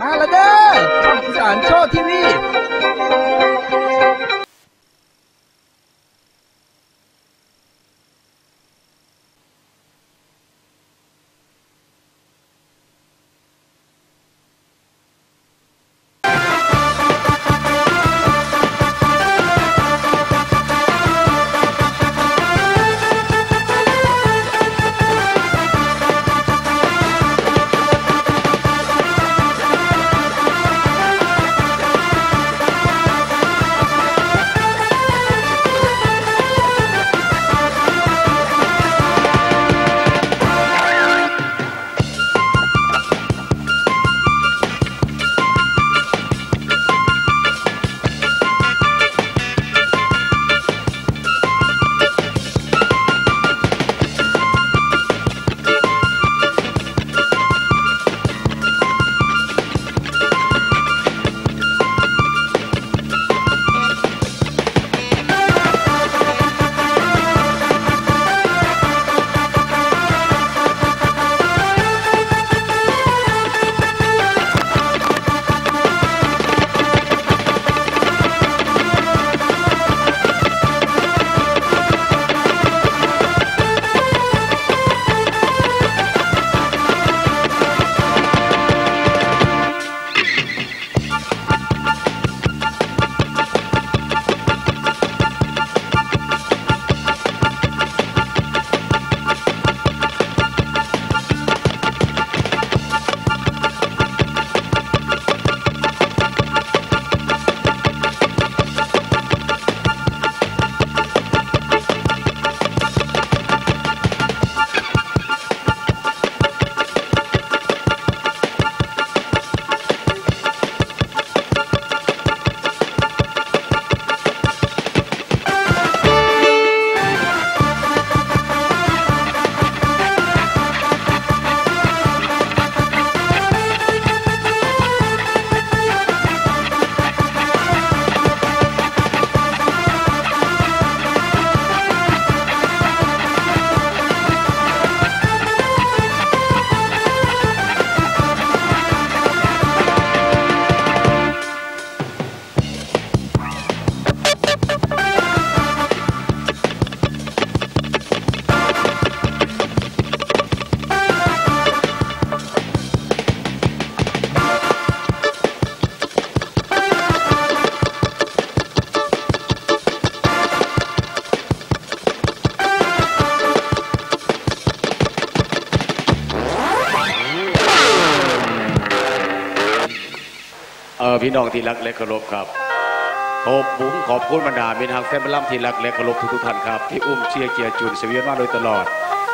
มาแล้วเด้อช่องอีสานโชว์ทีวี พี่น้องที่รักและเคารพครับผมบุ๋มขอบคุณบรรดาเมนทางแฟนบอลลัมที่รักและเคารพทุกๆท่านครับ ที่อุ้มเชียร์เกียร์จุนเสวียนมาโดยตลอด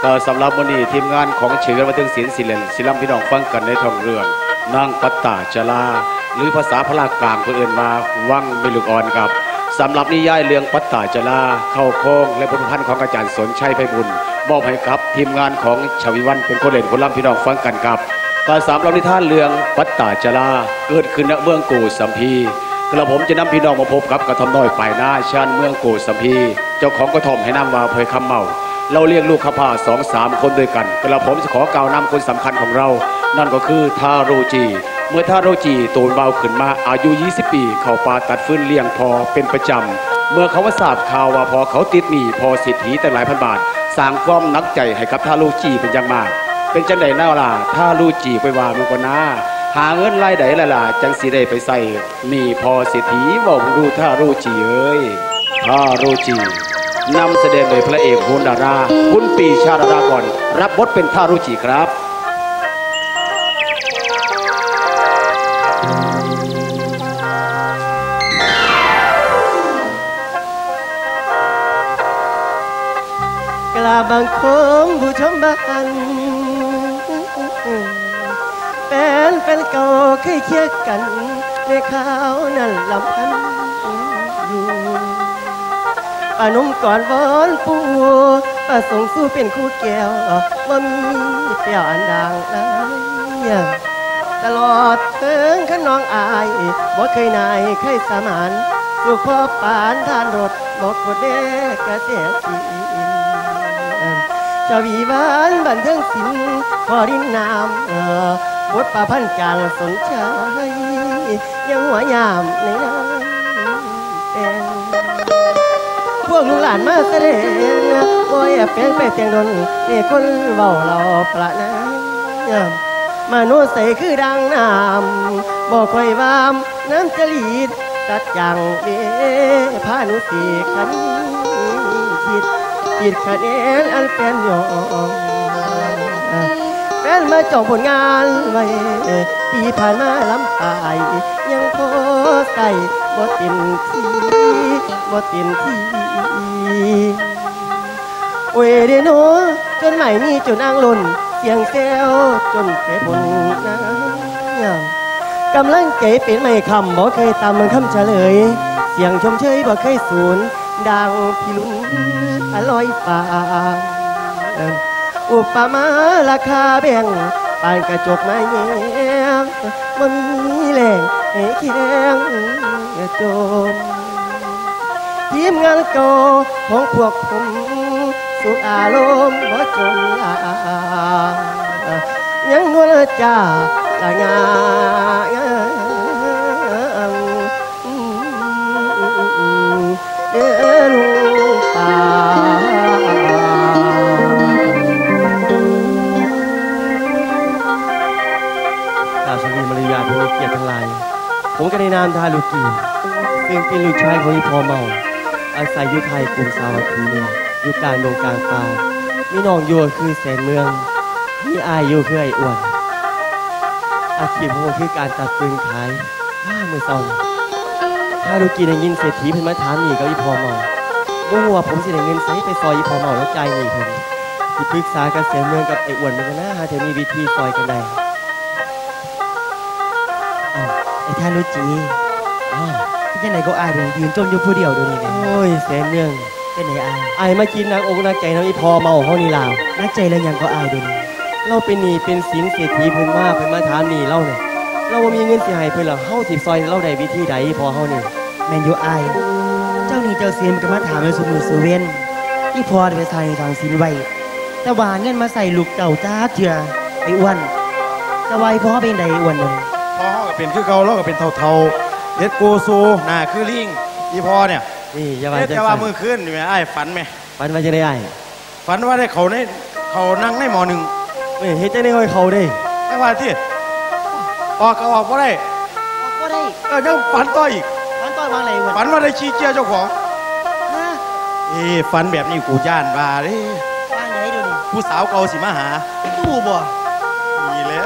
ก็สำหรับวันนี้ทีมงานของเฉือนวัฒนศิลป์ศิลป์ศิลป์พี่น้องฟังกันในท้องเรื่องนางปัตตาจลา หรือภาษาพระลากลางคนอื่นมาวังไม่ลูกอ่อนครับสำหรับนิยายเรื่องปัตตาจลา เข้าโค้งและบทพันธ์ของอาจารย์สนชัยไพบุญมอบให้ครับ ทีมงานของชวิวันเป็นคนเล่นคนล่ำพี่น้องฟังกันครับ การสามเรานิทานเรื่องปัตตาจลาเกิดขึ้นณเมืองกูสัมพีกระผมจะนำพี่น้องมาพบกับกระทอมน้อยฝ่ายหน้าชานเมืองกูสัมพีเจ้าของกระทอมให้นำมาเผยคำเมา เราเรียกลูกข้าพาสองสามคนด้วยกัน กระผมจะขอกล่าวนำคนสำคัญของเรา นั่นก็คือทาโรจี เมื่อทาโรจีตูนเบาขึ้นมาอายุ 20 ปี เข้าป่าตัดฟืนเลี้ยงพอเป็นประจำเมื่อเขาว่าทราบข่าวว่าพอเขาติดหนี้พอสิทธิแต่หลายพันบาทสร้างความนักใจให้กับทาโรจีเป็นอย่างมาก เป็นจังไดน่าล่ะ ถ้าลูกจีไปว่ามันก็น่าหาเงินรายใดล่ะล่ะจังสิได้ไปใส่หนี่พอเศรษฐีบอกดูถ้าลูกจีเอ้ยถ้าลูกจีนำแสดงโดยพระเอกโหนดาราคุณปีชาดาราก่อน รับบทเป็นท่ารุจีครับกลาบางคมผู้ชมบ้าน แฟนเก่าเคยเคียร์กันในข่าวนั่นลำพันอยู่ป้านุ่มก่อนวอนปูป้าส่งสู้เป็นคู่แก้วว่ามีเปี่ยนดังไรตลอดเถิงขน้องอายบ่เคยนายเคยสมานลูกพ่อปานทานรถบอกกดเด็กกระเสียสีจ้าวีวานบันเทิงศิลป์พอรินน้ำ เออบทประพันธ์จางสนใจยังหัวยามในนั้นเป็นพวกลูกหลานมาแสดงบ่อยแปลงไปเตียงดนเอ้คนเว้าเราประนามมนุษย์ใสคือดังน้ำบ่ค่อยวามน้ำจะลีดตัดจังเด้พานุสีขันคิดคิดคะแนนอันเป็นยอง ฟนมาจองผลงานไว้ที่ผ่านมาลำตายยังพอใส่บ่เต็มที่บ่เต็มที่โอ้ยเดโนจนใหม่นี้จนอ้างล่นเสียงแซวจนไปบนน้ำกำลังใจเป็นไม่คำบ่เคยตามมันคำเฉลย เสียงชมเชยบ่เคยสูญดังพิลุนอร่อยฟ้า อุปมาราคาแบ่งปานกระจกไม้แย้มมันมีแหล่งให้แข็งจมทีมงานโกของพวกผม สุขอารมณ์บ่จนลายังนวลจ้าตางามเดินป่า ผมก็ในนาลูกีซึ่งเป็นลูกชายของอีพอเมา อาศัยอยู่ไทยกรุงสาวัตถีเนี่ยอยู่กลางดงกลางป่ามีน้องอยู่คือแสนเมือง มีอายอยู่คือไอ้อ้วนอาชีพของผมคือการตัดปืนขายห้ามือเศร้าถ้าลูกกีได้ยินเศรษฐีเพิ่นมาถามหนีกับอีพอเมาบ่ฮู้ว่าผมสิได้เงินไสไปซอยอีพอเมาแล้วจ่ายหนี้เพิ่นสิปรึกษากับแสนเมืองกับไอ้อ้วนมันก็น่าหาจะมีวิธีซอยกันได้ไอ้ท่านรู้จี ที่จังไหนก็อายเดินยืนจมอยู่ผู้เดียวเดูนี่เนี่ยโอ้ยแสนเมืองเป็นไหนอายไอ้มากินนางอกนางใจน้ำอีพอเมาเฮานี่ลาวนักใจแล้วยังก็อายเดูนี่เราเป็นหนี้เป็นสินเศรษฐีเพิ่นมาเพิ่นมาถามหนี้เราเนี่ยเราบ่มีเงินสิให้เพิ่นล่ะเฮาสิซอยเราได้วิธีใดพอเฮานี่แมนยูอายเจ้านี่เจ้าเสียมก็มาถามเลยสุมือสุเวนที่พอได้ไปใส่ทางสินไว้แต่ว่าเงินมาใส่ลูกเต่าจ้าเถื่อไอ้อ้วนแต่ว่าไอ้พ่อเป็นใดอ้วนนั่นพอเขาก็เป็นคือเก่าเราก็เป็นเท่าๆ เด็ดโกโซหน้าคือลิงอีพอเนี่ยนี่อย่าว่าเอ๊ะจังแต่ว่าซั่นมือขึ้นนี่แม่ไอ้ายฝันไหมฝันว่าจะได้อ้ายฝันว่าได้เขาในเขานั่งในหมอหนึ่งเอ้ยเฮ็ดจังได๋ให้เขาเด้ไม่ว่าที่ออกก็ออกก็ได้ก็ได้เออยังฝันต่ออีกมันต้อยวางอะไรอ้วนฝันว่าได้ชี้เจียเจ้าของฮะเอ้ฝันแบบนี้กูย่านบาเด้วางไหนเดูนี่ผู้สาวเก่าสิมาหาตู้บ่นี่แหละ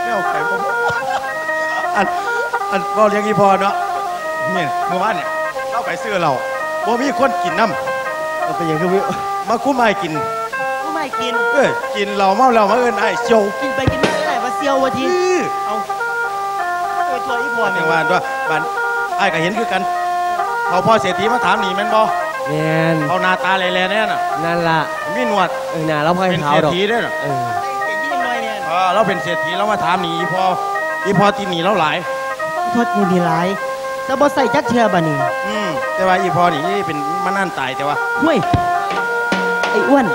ไม่เอาไปบ่อัน อันเบาเลี้ยงอีพอเนาะเนี่ยเมื่อวานเนี่ยเราไปซื้อเราบ่มีคนกินน้เอาเป็นหยังคือวิำมาคุ้มไอ้กินก็ไม่กิน เอ้ยกินเราเมาเรามาเอินไอ้เจียวกินไปกินมาได้ไหนมาเซียววะทีอื้อเอาไปตัวอีพอว่าแม่แต่ว่าว่าบ้านไอ้ก็เห็นคือกันเขาพ่อเศรษฐีมาถามนี่แม่นบ่แม่นเขาหน้าตาแหล่ๆแน่น่ะนั่นล่ะมีหนวดเออหน้าเราพอเป็นขาวเศรษดอกฐีด้วยน่ะ เออเก่งยิ่งน้อยเนี่ยเออเราเป็นเศรษฐีเรามาถามนี่อีพออีพอที่นี่เราหลาย ทดมีมีหลายแต่บ่ใส่จักเทือบ่นี่อืมแต่ว่าอีพอนี่เป็นมานั่นตายแต่ว่าห้วยไอ้อ้วน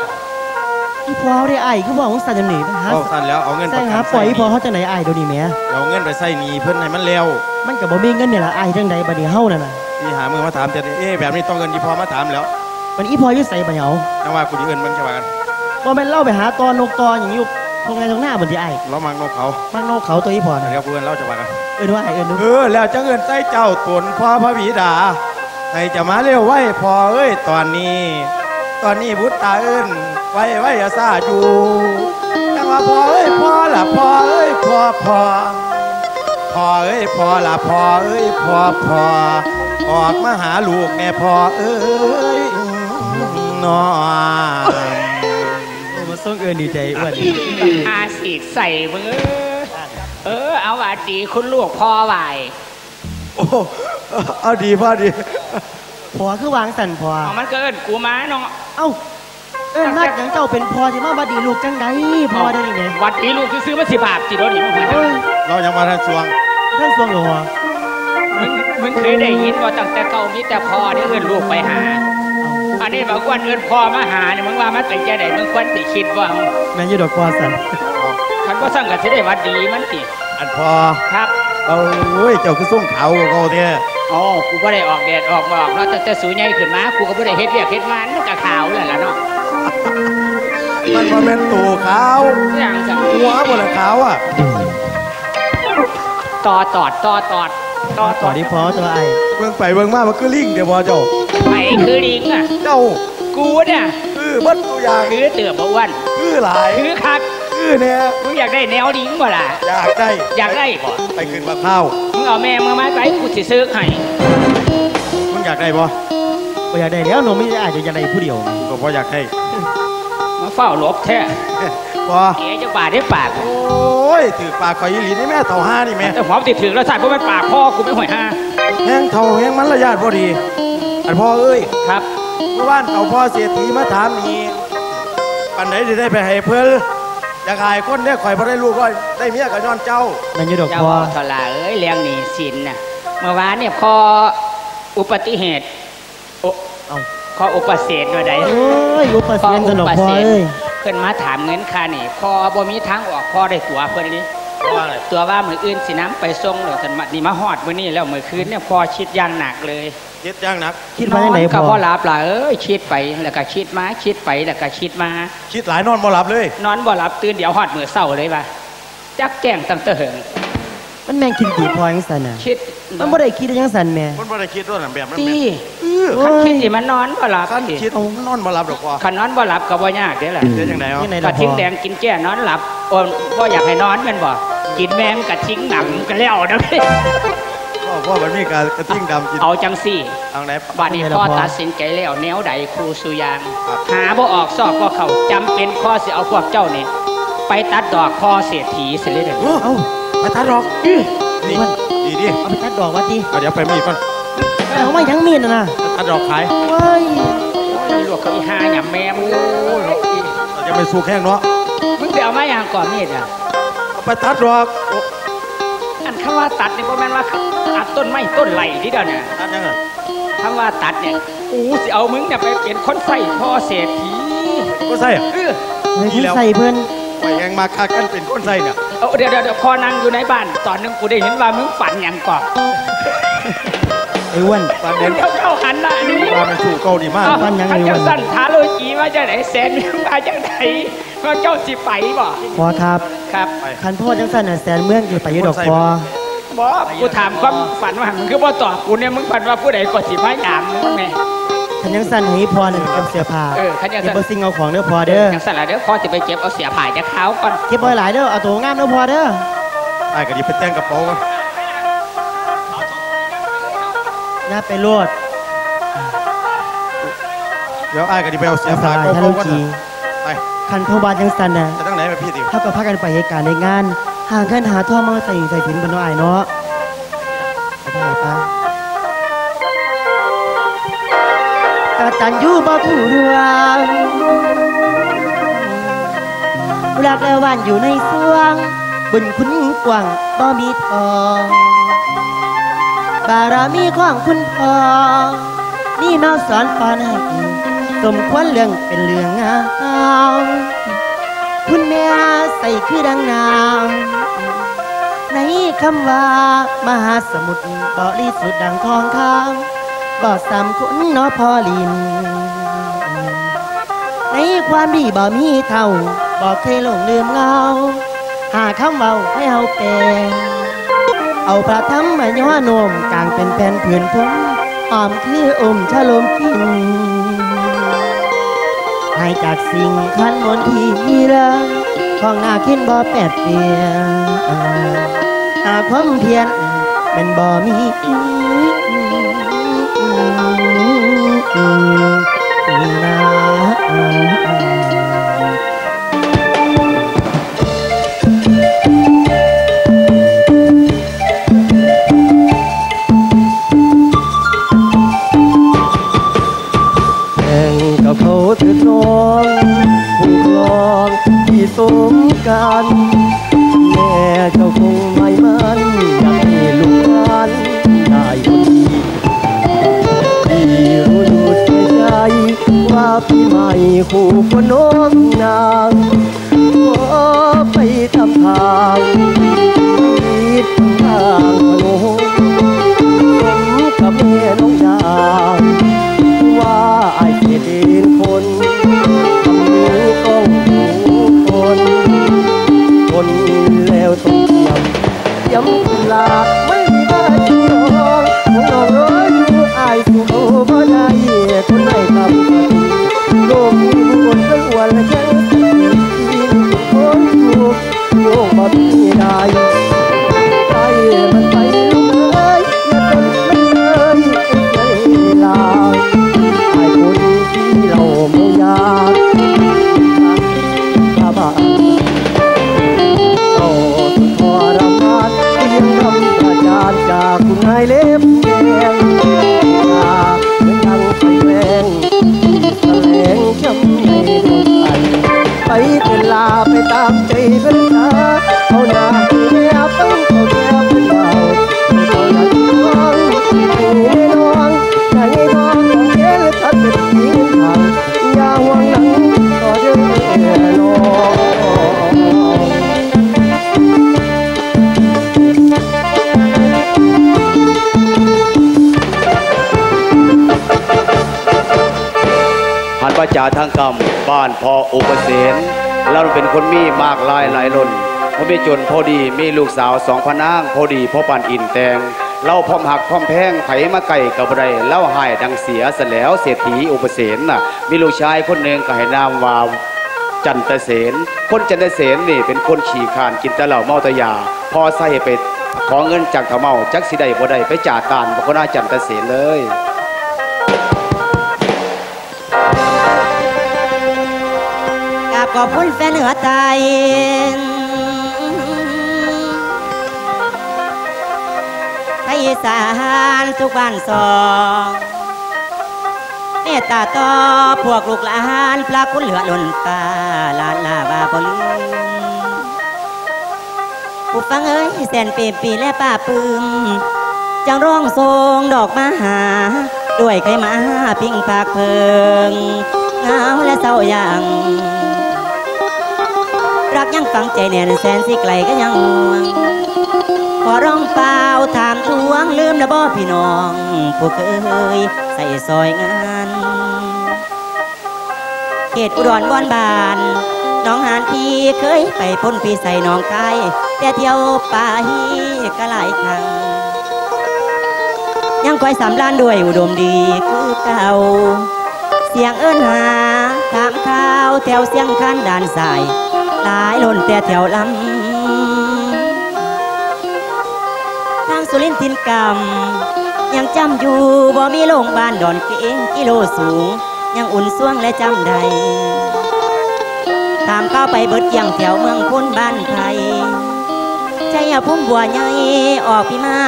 อีพอได้ไอ้คือบอกของสันจะหนีไปหาเอาสั้นแล้วเอาเงินใส่ประหากันปล่อยอีพอใส่เขาจะไหนไอ้เดี๋ยวนี้แหม่เอาเงินไปใส่หนี้เพิ่นให้มันแล้วมันก็บ่มีเงินเนี่ยละไอ้จังใดบัดนี้เฮานั่นน่ะพี่หามือมาถามแต่เอ๊ะแบบนี้ต้องเงินอีพอมาถามแล้วมันอีพออยู่ใส่บ่เหานะว่ากูดีเอินมันจะว่ากันบ่แม่นเล่าไปหาตอนนกตออย่างอยู่ ตรงไหนตรงหน้าบ่ที่ไอ้เรามังนกเขามันนกเขาตัวอีพอนเดี๋ยวกูเอินเราจะว่ากันเอิ้นว่าไอ้เอิ้นดูเออแล้วจะเอินใส่เจ้าตนพ่อพระบิดาให้จะมาเร็วไว้พอเอ้ยตอนนี้ ตอนนี้บุตรตาเอิ้นไว้ไว้อาซาอยู่จังว่าพอเอ้ยพอละพอเอ้ยพอพอพอเอ้ยพอละพอเอ้ยพอพอออกมาหาลูกแม่พอเอ้ยนอนโอ้มา ส่งเอิ้นดีใจอ้วนอาสีดใส่มึงเออเออ เอาหวัดดีคุณลูกพ่อไหวโอ้เอาดีพ่อดีพอคือวางสั่นพอเอามันเกินกูมาเนาะเอ้าเอิ้นมาจังเจ้าเป็นพอสิมาบัดดีลูกจังไดพอเดี๋ยวนี้แหม่หวัดดีลูกซื้อๆมาสิบาทจิโดนี่มึงโอ้ยเรายังมาทันสวงท่านสวงเหรอวะมึงมึงเคยได้ยินว่าตั้งแต่เก่ามีแต่พ่อที่เอินลูกไปหา อันนี้บอกว่าเอินพ่อมาหาเนี่ยมึงว่ามันเป็นใจไหนมึงควรติคิดว่าแม่นอยู่ดอกพอสั่นคันก็สั่งกันสิได้หวัดดีมันติอันพอครับเอ้ยเจ้าคือส่งเขาเขาเนี่ยอ๋อกูบ่ได้ออกแดดออกหมอกเนาะแต่แต่สูงใหญ่ขึ้นมากูก็บ่ได้เฮ็ดเวียกเฮ็ดงานมันก็ขาวแล้วล่ะเนาะมันมาเป็นตัวขาวอย่างจังหัวบนขาวอะต่อตอดต่อตอดต่อตต่ออดที่พอตัวไอ้เบิ่งไปเบิ่งมามันคือลิงเดี๋ยวพอเจ้า ไปคือลิงอะ เจ้ากูเนี่ยคือเบัดตัวอย่างคือเตือบบ่อ้วนคือหลายคือคักคือเนี่ยมึงอยากได้แนวลิงบ่ล่ะ อยากได้ อยากได้บ่ไปขึ้นมาข้าวมึงเอาแม่มึงมาไปกูสิซื้อให้มึงอยากได้บ่บ่อยากได้แล้วหนูไม่ได้อาจจะอยากได้ผู้เดียวก็พออยากได้มาเฝ้าหลบแท้พอเอ๋จะบาดได้ปากโอ้ยถือปากข่อยอีหลีนี่แม่เท่าห้านี่แม่แต่หัวมันติดถึงแล้วใส่เพราะมันปากพ่อกูไม่ห่วยห้าแห้งเท่าแห้งมันระยาดพอดี อันพ่อเอ้ยครับเมื่อวานเอาพ่อเสียทีมาถามนี่ปันไหนจะได้ไปให้เพิ่นอยากหายคนเนี่ยข่อยพอได้ลูกก็ได้เมียกับย้อนเจ้ามันอยู่ดอกเจ้าพอทลาเอ้ยเลี้ยงหนีสินน่ะเมื่อวานเนี่ยพออุบัติเหตุโอเอ้าขออุปเหตุหน่อยใดโอ้ยอุปขอเสียนสอุนอกปพอเหตุเอ้ยเพิ่นมาถามเงินค่านี่พอบ่มีทางออกพอได้ตัวเพิ่นนี่ว่าอะไรตัวว่ามืออื่นสิน้ำไปส่งเดี๋ยวจันมานี่มาฮอดมื้อนี้แล้วมื้อคืนเนี่ยพอชิดอยางหนักเลย คิดย่างหนักคิดมาจังไหนนพก็อบ่หลับล่ะเอ้ยชิดไปแล้วก็ชิดมาชิดไปแล้วก็ชิดมา คิดหลายนอนบ่หลับเลย นอนบ่หลับตื่นเดี๋ยวฮอดมื้อเช้าเลยว่าจักแจ้งตั้งแต่เหิงมันแม่งคิดดีพอยังสันน่ะคิดมันบ่ได้คิดได้ยังสันแม่ มันบ่ได้คิดด้วยนะแบบนั้นตีเออคันคิดสิมันนอนบ่หลับขั้นสิคิดนอนบ่หลับดอกพ่อคันนอนบ่หลับก็บ่ยากเด้อล่ะเดี๋ยวจังได๋ยังไงเนาะล่ะกะพทิ้งอแดงกินแก้นอนหลับโอนบ่อยากให้นอนแม่นบ่กินแมงกะทิ้งหนังก็แล้วนะพี่ พ่อพ่อมันมีการกระทิ่งดำกินเอาจังซี่ทางไหนบัดนี้พ่อตัดสินใจแล้วแนวใดครูสุยาง หาบ่ออกซอกบ่เข้าจำเป็นข้อสิเอาพวกเจ้านี่ไปตัดดอกคอเศรษฐีเสิเลยเด้อเอ้าไปตัดดอกนี่ดีดิเอาไปตัดดอกวัดดิเอาเดี๋ยวไปมีดก่อนเอาไม่ยังมีดน่ะนะตัดดอกขายเว้ยโอ้ยลวกเขาอีหาหยังแม่มึงเราจะไปสู้แข้งเนาะมึงไปเอามาอย่างก่อนนี่อะเอาไปตัดดอกโอ้อัน คำว่าตัดนี่บ่แม่นว่าตัดต้นไม้ต้นไหลที่เดียวเนี่ยตัดยังไงคำว่าตัดเนี่ยกูสิเอามึงเนี่ยไปเป็นคนใส่พ่อเศรษฐีก็ใส่อะเออเฮ้ยดีแล้วใส่เพิ่นไปแยังมาคากันเป็นคนใส่เนี่ยเอาเดี๋ยวเดี๋ยวเดี๋ยวพอนั่งอยู่ในบ้าน ตอนนึงกูได้เห็นว่ามึงฝันอย่างก่อนไอ้อ้วนตอนเดี๋เด่ยวนเจ้าหันหน้านี่ว่ามันสู้เกาดีมากเอาฝันยังไงท่านเจ้าวะสั้นทาโลจีมาจากไหนแสนมาจากไหนว่าเจ้าสิไปบ่พอครับ ครับคันพ่อจังสันน่ะแสนเมืองอยู่ไปอยู่ดอกพอ บอกกูถามความฝันว่ามึงคือบ่ตอบกูเนี่ยมึงฝันว่าผู้ใดก็สิพยายามมึงแม่คันยังสันให้พอนั่นเก็บเสื้อผ้าเออคันยังสั่นเก็บบ่สิ่งเอาของเด้อพอเด้ออย่างสั่นละเดี๋ยวพอจะไปเก็บเอาเสียผ่ายจากเขาก่อนเก็บบ่หลายเด้อเอาตัวงามเด้อพอเด้อไอ้ก็ดีไปแต่งกระเป๋ากันน่าไปโลดเดี๋ยวไอ้ก็ดีไปเอาเสียสาสายยเกาทะเป๋าลุกันจีไปคันพ่อบาดจังสันน่ะจะตั้งไหนไปพี่ติเท่ากับพากันไปเหตุการณ์ในงาน หาเงินหาท่อมาใส่ใส่ถิ่นบนน้อยเนาะไปทางไหนปะกตันยูบ่ผู้เรืองรักและหวานอยู่ในสวงบุญคุณกว้างบ่มีทอง บารมีของคุณพ่อนี่น้องสอนปอนให้สมควรเรื่องเป็นเรื่องงามคุณแม่ ใส่คือดังนางในคำว่ามหาสมุทรบริสุทธิ์ดังทองคำบ่สามคุณนอพอลิน ในความดีบ่มีเท่าบ่เคยหลงลืมเงา หาคำเบาให้เฮาเป็นเอาพระธรรมมาย่อนมกลางเป็นแผ่นผืนผมหอมคืออมชะลมกินให้จากสิ่งคันมนที่มีรื่อง ของนาขึ้นบ่แปดเปียนหาความเพียรเป็นบ่มีนะแข่งกับเขาเถิดน้องผู้ครองที่สม กันแม่เจ้าคงไม่มันยังให้ลูกหลานได้คนดีพี่รู้ดูใจใจว่าพี่ไม่คู่คนน้องนางขอไปทำทางคิดทางขนมกับแม่น้อง ทางกรรมบ้านพออุปเสนเราเป็นคนมีมากลายหลายล้นพอมีจนพอดีมีลูกสาวสองพนางพอดีพ่อปันอินแตงเล่าพร้อมหักพร้อมแพงไผมาไก่กับไรเล่าหายดังเสียเสแล้วเศรษฐีอุปเสนน่ะมีลูกชายคนหนึ่งก็ให้นามว่าจันตเสนคนจันตเสนนี่เป็นคนขี่ขานกินแต่เหล้าเมาตยา พอใส่ไปขอเงินจากเถาเมาจักสิได้บ่ได้ไปจากการบอกว่าน่าจันตเสนเลย อบคุณแฟนเหนือไทยไทยสานทุกบ้านสองเมตตาต่อพวกลูกหลานพระคุณเหลือล้นฟ้าลานลาบาบลืมผู้ฟังเอ้ยแสนเปรมปีและป้าปืมจังร้องทรงดอกมาหา ด้วยไข่มาพิงปากเพิงเงาและเศร้าอย่าง ยังฝังใจแน่นแสนสิไกลก็ยังขอร้องเปล่าถามทวงลืมนะบ่พี่น้องผู้เคยใส่ซอยงานเขตอุดรบ้านบานน้องหานพี่เคยไปพ้นพี่ใส่น้องคายแต่เที่ยวป่าฮีก็หลายครั้งยังคอยสำลานด้วยอุดมดีคือเก่าเสียงเอิ้นหาถามข่าวแถวเสียงคันด่านสาย หลายล้นแต่แถวลำทางสุรินทินกรรมยังจำอยู่บ่มีโรงพยาบาลดอนเก่งกิโลสูง ยังอุ่นส่วงและจำได้ตามก้าวไปเบิดเกี่ยงแถวเมืองพ้นบ้านไทยใจอพุ่มบัวใหญ่ออกพี่ไม้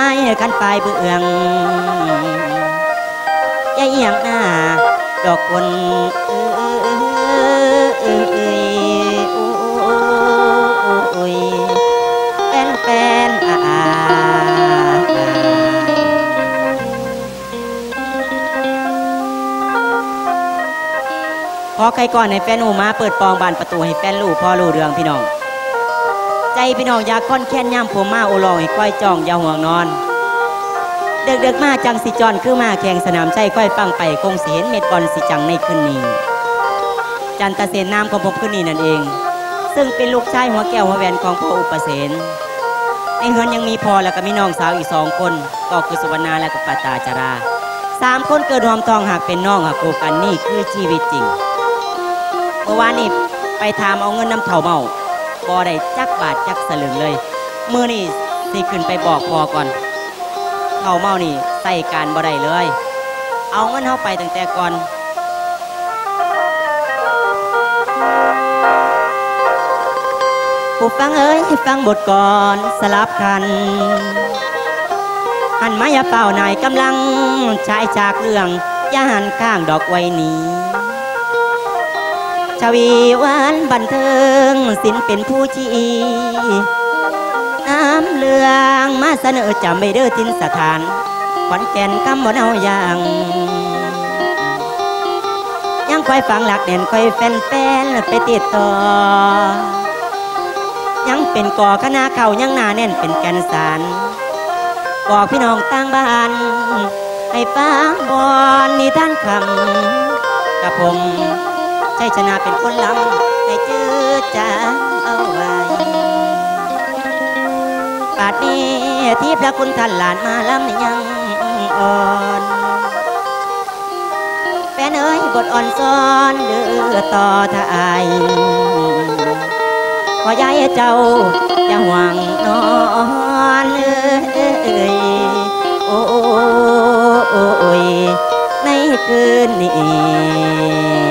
กันปลายเบื้องอย่าเอียงหน้าดอกคนเอ้ยเอ้ยเอ้ย ยแฟนแฟนอาพอใครก่อนให้แฟนหนูมาเปิดปองบานประตูให้แฟนลูกพ่อลูกเรืองพี่น้อง ใจพี่น้องอยากค้อนแค้นย่ำผมมาโอลองให้ก้อยจ้องอย่าห่วงนอน เด็กเด็กๆมาจังสิจอนคือมาแข่งสนามใจก้อยฟังไปคงเสิเห็นเม็ดบอลสิจังในคืนนี้จันตะเสนนามของผมคืนนี้นั่นเอง ซึ่งเป็นลูกชายหัวแก้วหัวแหวนของพ่ออุปเสนในเฮือนยังมีพ่อและก็มีน้องสาวอีกสองคน ก็คือสุวรรณาและก็ปาตาจาราสามคนเกิดรวมทองหากเป็นน้องหากโกกันนี่คือชีวิตจริงเมื่อวานนี้ไปถามเอาเงินน้ำเถาเมาบ่ได้จักบาทจักสลึงเลยเมื่อนี่สิขึ้นไปบอกพอก่อนเถาเมานี่ใส่การบ่ได้เลย เอาเงินเข้าไปตั้งแต่ก่อน ผู้ฟังเอ้ยฟังบทก่อนสลับกันหันมายาเป่านายกำลังชายจากเรื่องย่าหันข้างดอกไว้นี้ชวีวานบันเทิงสินเป็นผู้ชี้น้ำเลืองมาเสนอจำไม่เด้อทินสถานขอนแก่นคำบ่เอาอย่างยังคอยฟังหลักเด่นคอยแฟนแฟนไปติดต่อยัง เป็นก่อคณะเก่ายังหนาแน่นเป็นแกนสารบอกพี่น้องตั้งบ้าน ให้ฟังบอนนิท่านคำกับผมใช่ชนะเป็นคนลำให้จืดจางเอาไว้ปาดนี้ที่พระคุณท่านหลานมาลำยังอ่อนแฟนเอ้ยบทอ่อนซ้อนเดือต่อทาย ขอยายเจ้าอย่าห่วงนอนเอ้ยโอ้ยในคืนนี้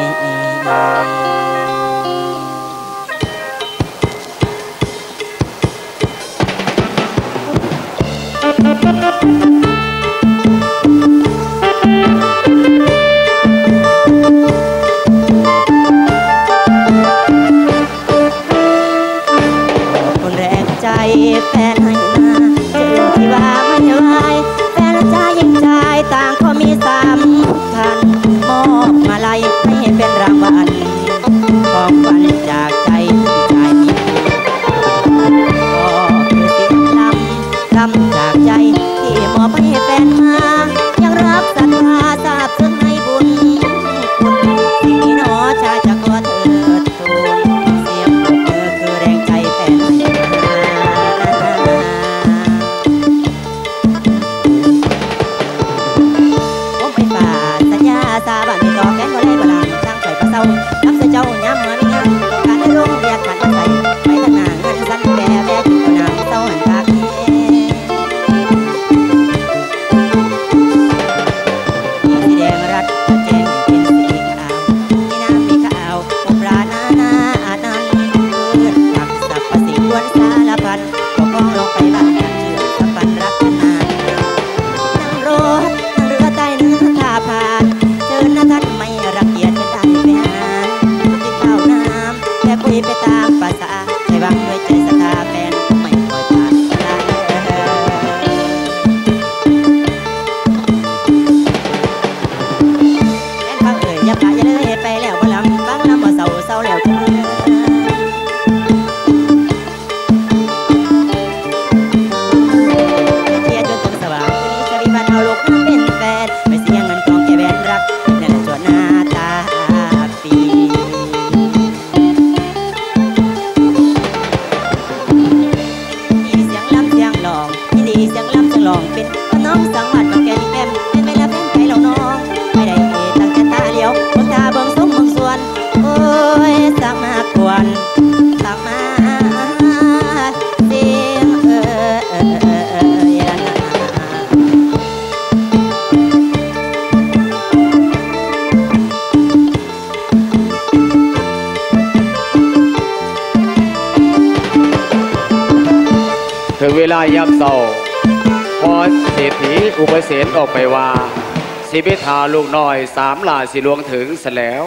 สิบิทาลูกน้อยสามหลาสิลวงถึงเสแล้ว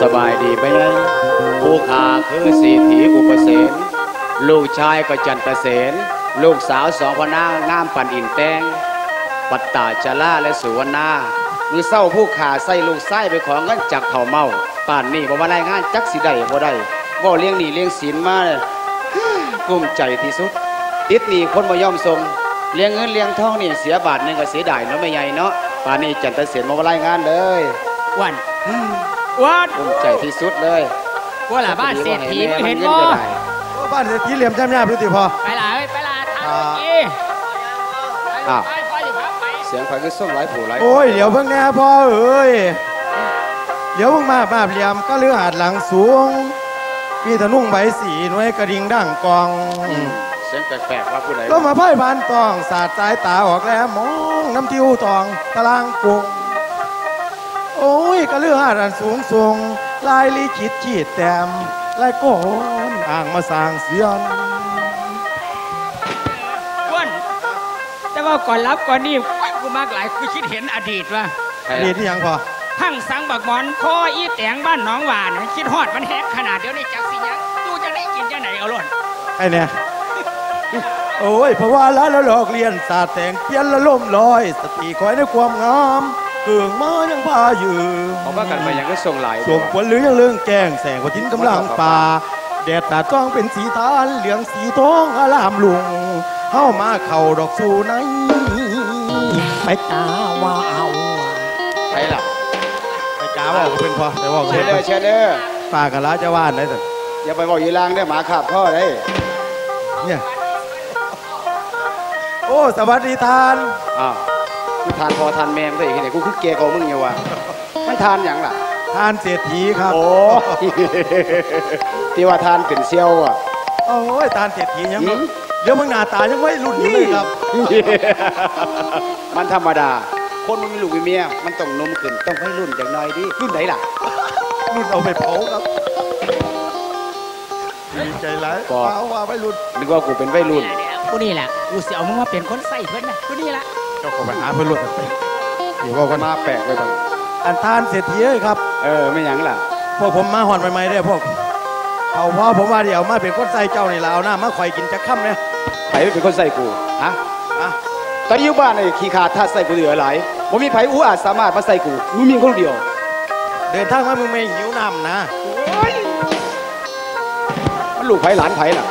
สบายดีไหมยังผู้ขาคือเศรษฐีอุปเสนลูกชายก็จันตเสนลูกสาวสองพนางงามปันอินแตงปัตตาจาราและสุวรรณามือเศร้าผู้ขาใส่ลูกไส้ไปของเงินจากเถ่าเมาป่านนี้บ่มารายงานจักสิได้บ่ได้บ่เลี้ยงหนีเลี้ยงศีลมาเลยกลุ้มใจที่สุดติดหนี้คนบ่ย่อมส่ง เลี้ยงเงินเลี้ยงทองนี่เสียบาทหนึงก็เสียดายเนาะไม่ใหญ่เนาะป่านนี้จันทเสียนมามารายงานเลยวันวันกลุ้มใจที่สุดเลยว่าล่ะบ้านเศรษฐีมึงเห็นงิบ่ก็ได้โอ้บ้านเศรษฐีเหลี่ยมแจ่มยาพิธีพอไปล่ะเอ้ยไปล่ะทางเมื่อกี้อ้าวไปไปอยู่ครับไปเสียงไฟคือส้มหลายผู้หลายโอ้ยเดี๋ยวเพิ่งแน่พ่อเอ้ยเดี๋ยวเพิ่งมาบาบเหลี่ยมก็เลือหาดหลังสูงมีถนุ่งใบสีหน่วยกระดิ่งดั่งกอง เสียงแปลกๆว่าผู้ใดก็มาไพ่บานตอง สาดสายตาออกแล้วมองน้ำทิวตองตารางกุงโอ้ยก็เลือหาดอันสูงสูงลายลีจิตจีดแต้มลายโกนอ่างมาสร้างเสียนอ้วนแต่ว่าก่อนรับก่อนนี่กูมากหลายกูคิดเห็นอดีตว่าใครนี่ล่ะที่ยังพอหั่งสังบักหมอนคออีแตงบ้านหน้องหวานคิดฮอดมันแฮกขนาดเดี๋ยวนี้จักสิยังดูจะได้กินจะไหนเอาล่นไอ้เนี่ย โอ้ยเพราะว่าแล้วแล้วหลอกเลียนสาดแต่งเพี้ยนละล่มลอย สติคอยในความงามเกืองมายังพาอยู่เขาว่ากันไปยังก็ส่งหลายสวมขวัญหรือยังเรื่องแกงแสงกว่าทิ้นกำลังป่าแดดตาจ้องเป็นสีทานเหลืองสีทองอารามลุงเข้ามาเข่าดอกสูในไปตาว่าเอาใครล่ะไปจ้าว่าเป็นพอแต่ว่าเชิเช่ญนเด้อเชิญเด้อป่ากันละจะว่านได้แต่ยอย่าไปบอกยีรางได้อหมาขาบพ่อได้เนี่ย โอ้สวัสดีทานอ้าวกูทานพอทานแมงได้ยังไงกูคือแกกว่ามึงอยู่วะมันทานหยังล่ะ ทานเศรษฐีครับ โอ้ที่ว่าทานเป็นเซี่ยวอะโอ้ยทานเศรษฐียังหืมเดี๋ยวมึงหน้าตายังไม่รุ่นอยู่เลยครับ มันธรรมดา คนมันมีลูกมีเมีย มันต้องนมขึ้นต้องให้รุ่นอย่างน้อยดิรุ่นไหนล่ะ รุ่นเอาไปเผาครับ ดีใจหลายบอกเอาว่าไม่รุ่นนึกว่ากูเป็นวัยรุ่น กูนี่แหละกูเสียวมึงมาเป็นคนใส่เพิ่นนะกูนี่ละเจ้าก็ไปหาเพื่อนรุ่นกันไปเดี๋ยวว่ากันมาแปลกไปบ้างอันทานเศรษฐีเอ้ยครับ เออไม่หยังล่ะ พวกผมมาหอนใหม่ๆได้อพวก เอาพ่อผมว่าเดี๋ยวมาเป็นคนใส่เจ้านี่ละเอาหน้ามาข่อยกินจักค่ำเนี่ยไผเป็นคนใส่กู ฮะอะตอนอยู่บ้านไอ้ขี้ขาดถ้าใส่กูเหลือหลายบ่มีไผอู้อาจสามารถมาใส่กู มึงมีคนเดียว เดินทางมามึงไม่หิวน้ำนะมัน ลูกไผหลานไผล่ะ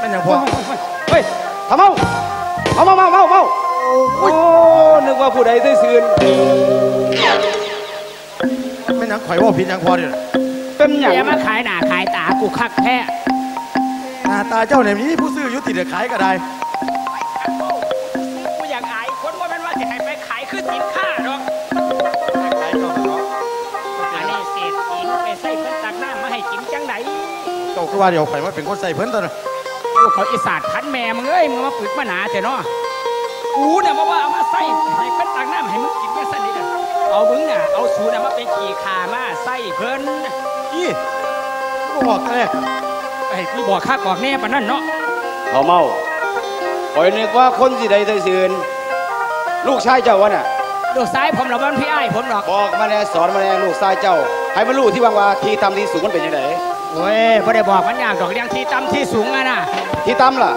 นั่นอย่างพ่อเฮ้ยทำเมาเอาเมาเมาเมาเมาโอ้นึกว่าผู้ใดได้ซื่นไม่นังข่อยว่าผิดหยังพอเดี๋ยวเป็นหยังอย่ามาขายหน้าขายตากูคักแท้หน้าตาเจ้าเนี่ยมีผู้ซื้ออยุติเดือขายก็ได้ ว่าเดี๋ยวข่อยมาเป็นคนใส่เพิ่นตอนนั้นกูเขาอีสานพันแม่มึงเอ้ยมึงมาปึกมาหนาเถอะเนาะกูเนี่ยมาว่าเอามาใส่ให้เพิ่นตักน้ำให้มึงกินกันสันนิดอะเอามึงน่ะเอาสูน่ะมาเป็นขี่ขามาใส่เพิ่นอีก็บอกกันเลยไอ้กูบอกคักบอกแน่ปานนั้นเนาะเอาเมาคอยนึกว่าคนสิใดได้ซื่นลูกชายเจ้าวะน่ะลูกซ้ายผมเหราบ้านพี่ไอ้ายผมหรอกบอกมาแน่สอนมาแน่ลูกชายเจ้าให้มันรู้ที่ว่างว่าที่ต่ำที่สูงมันเป็นยังไง โอ้ยบ่ได้บอกมันยากดอกเลี้ยงที่ต่ำที่สูงอะนะที่ต่ำล่ะ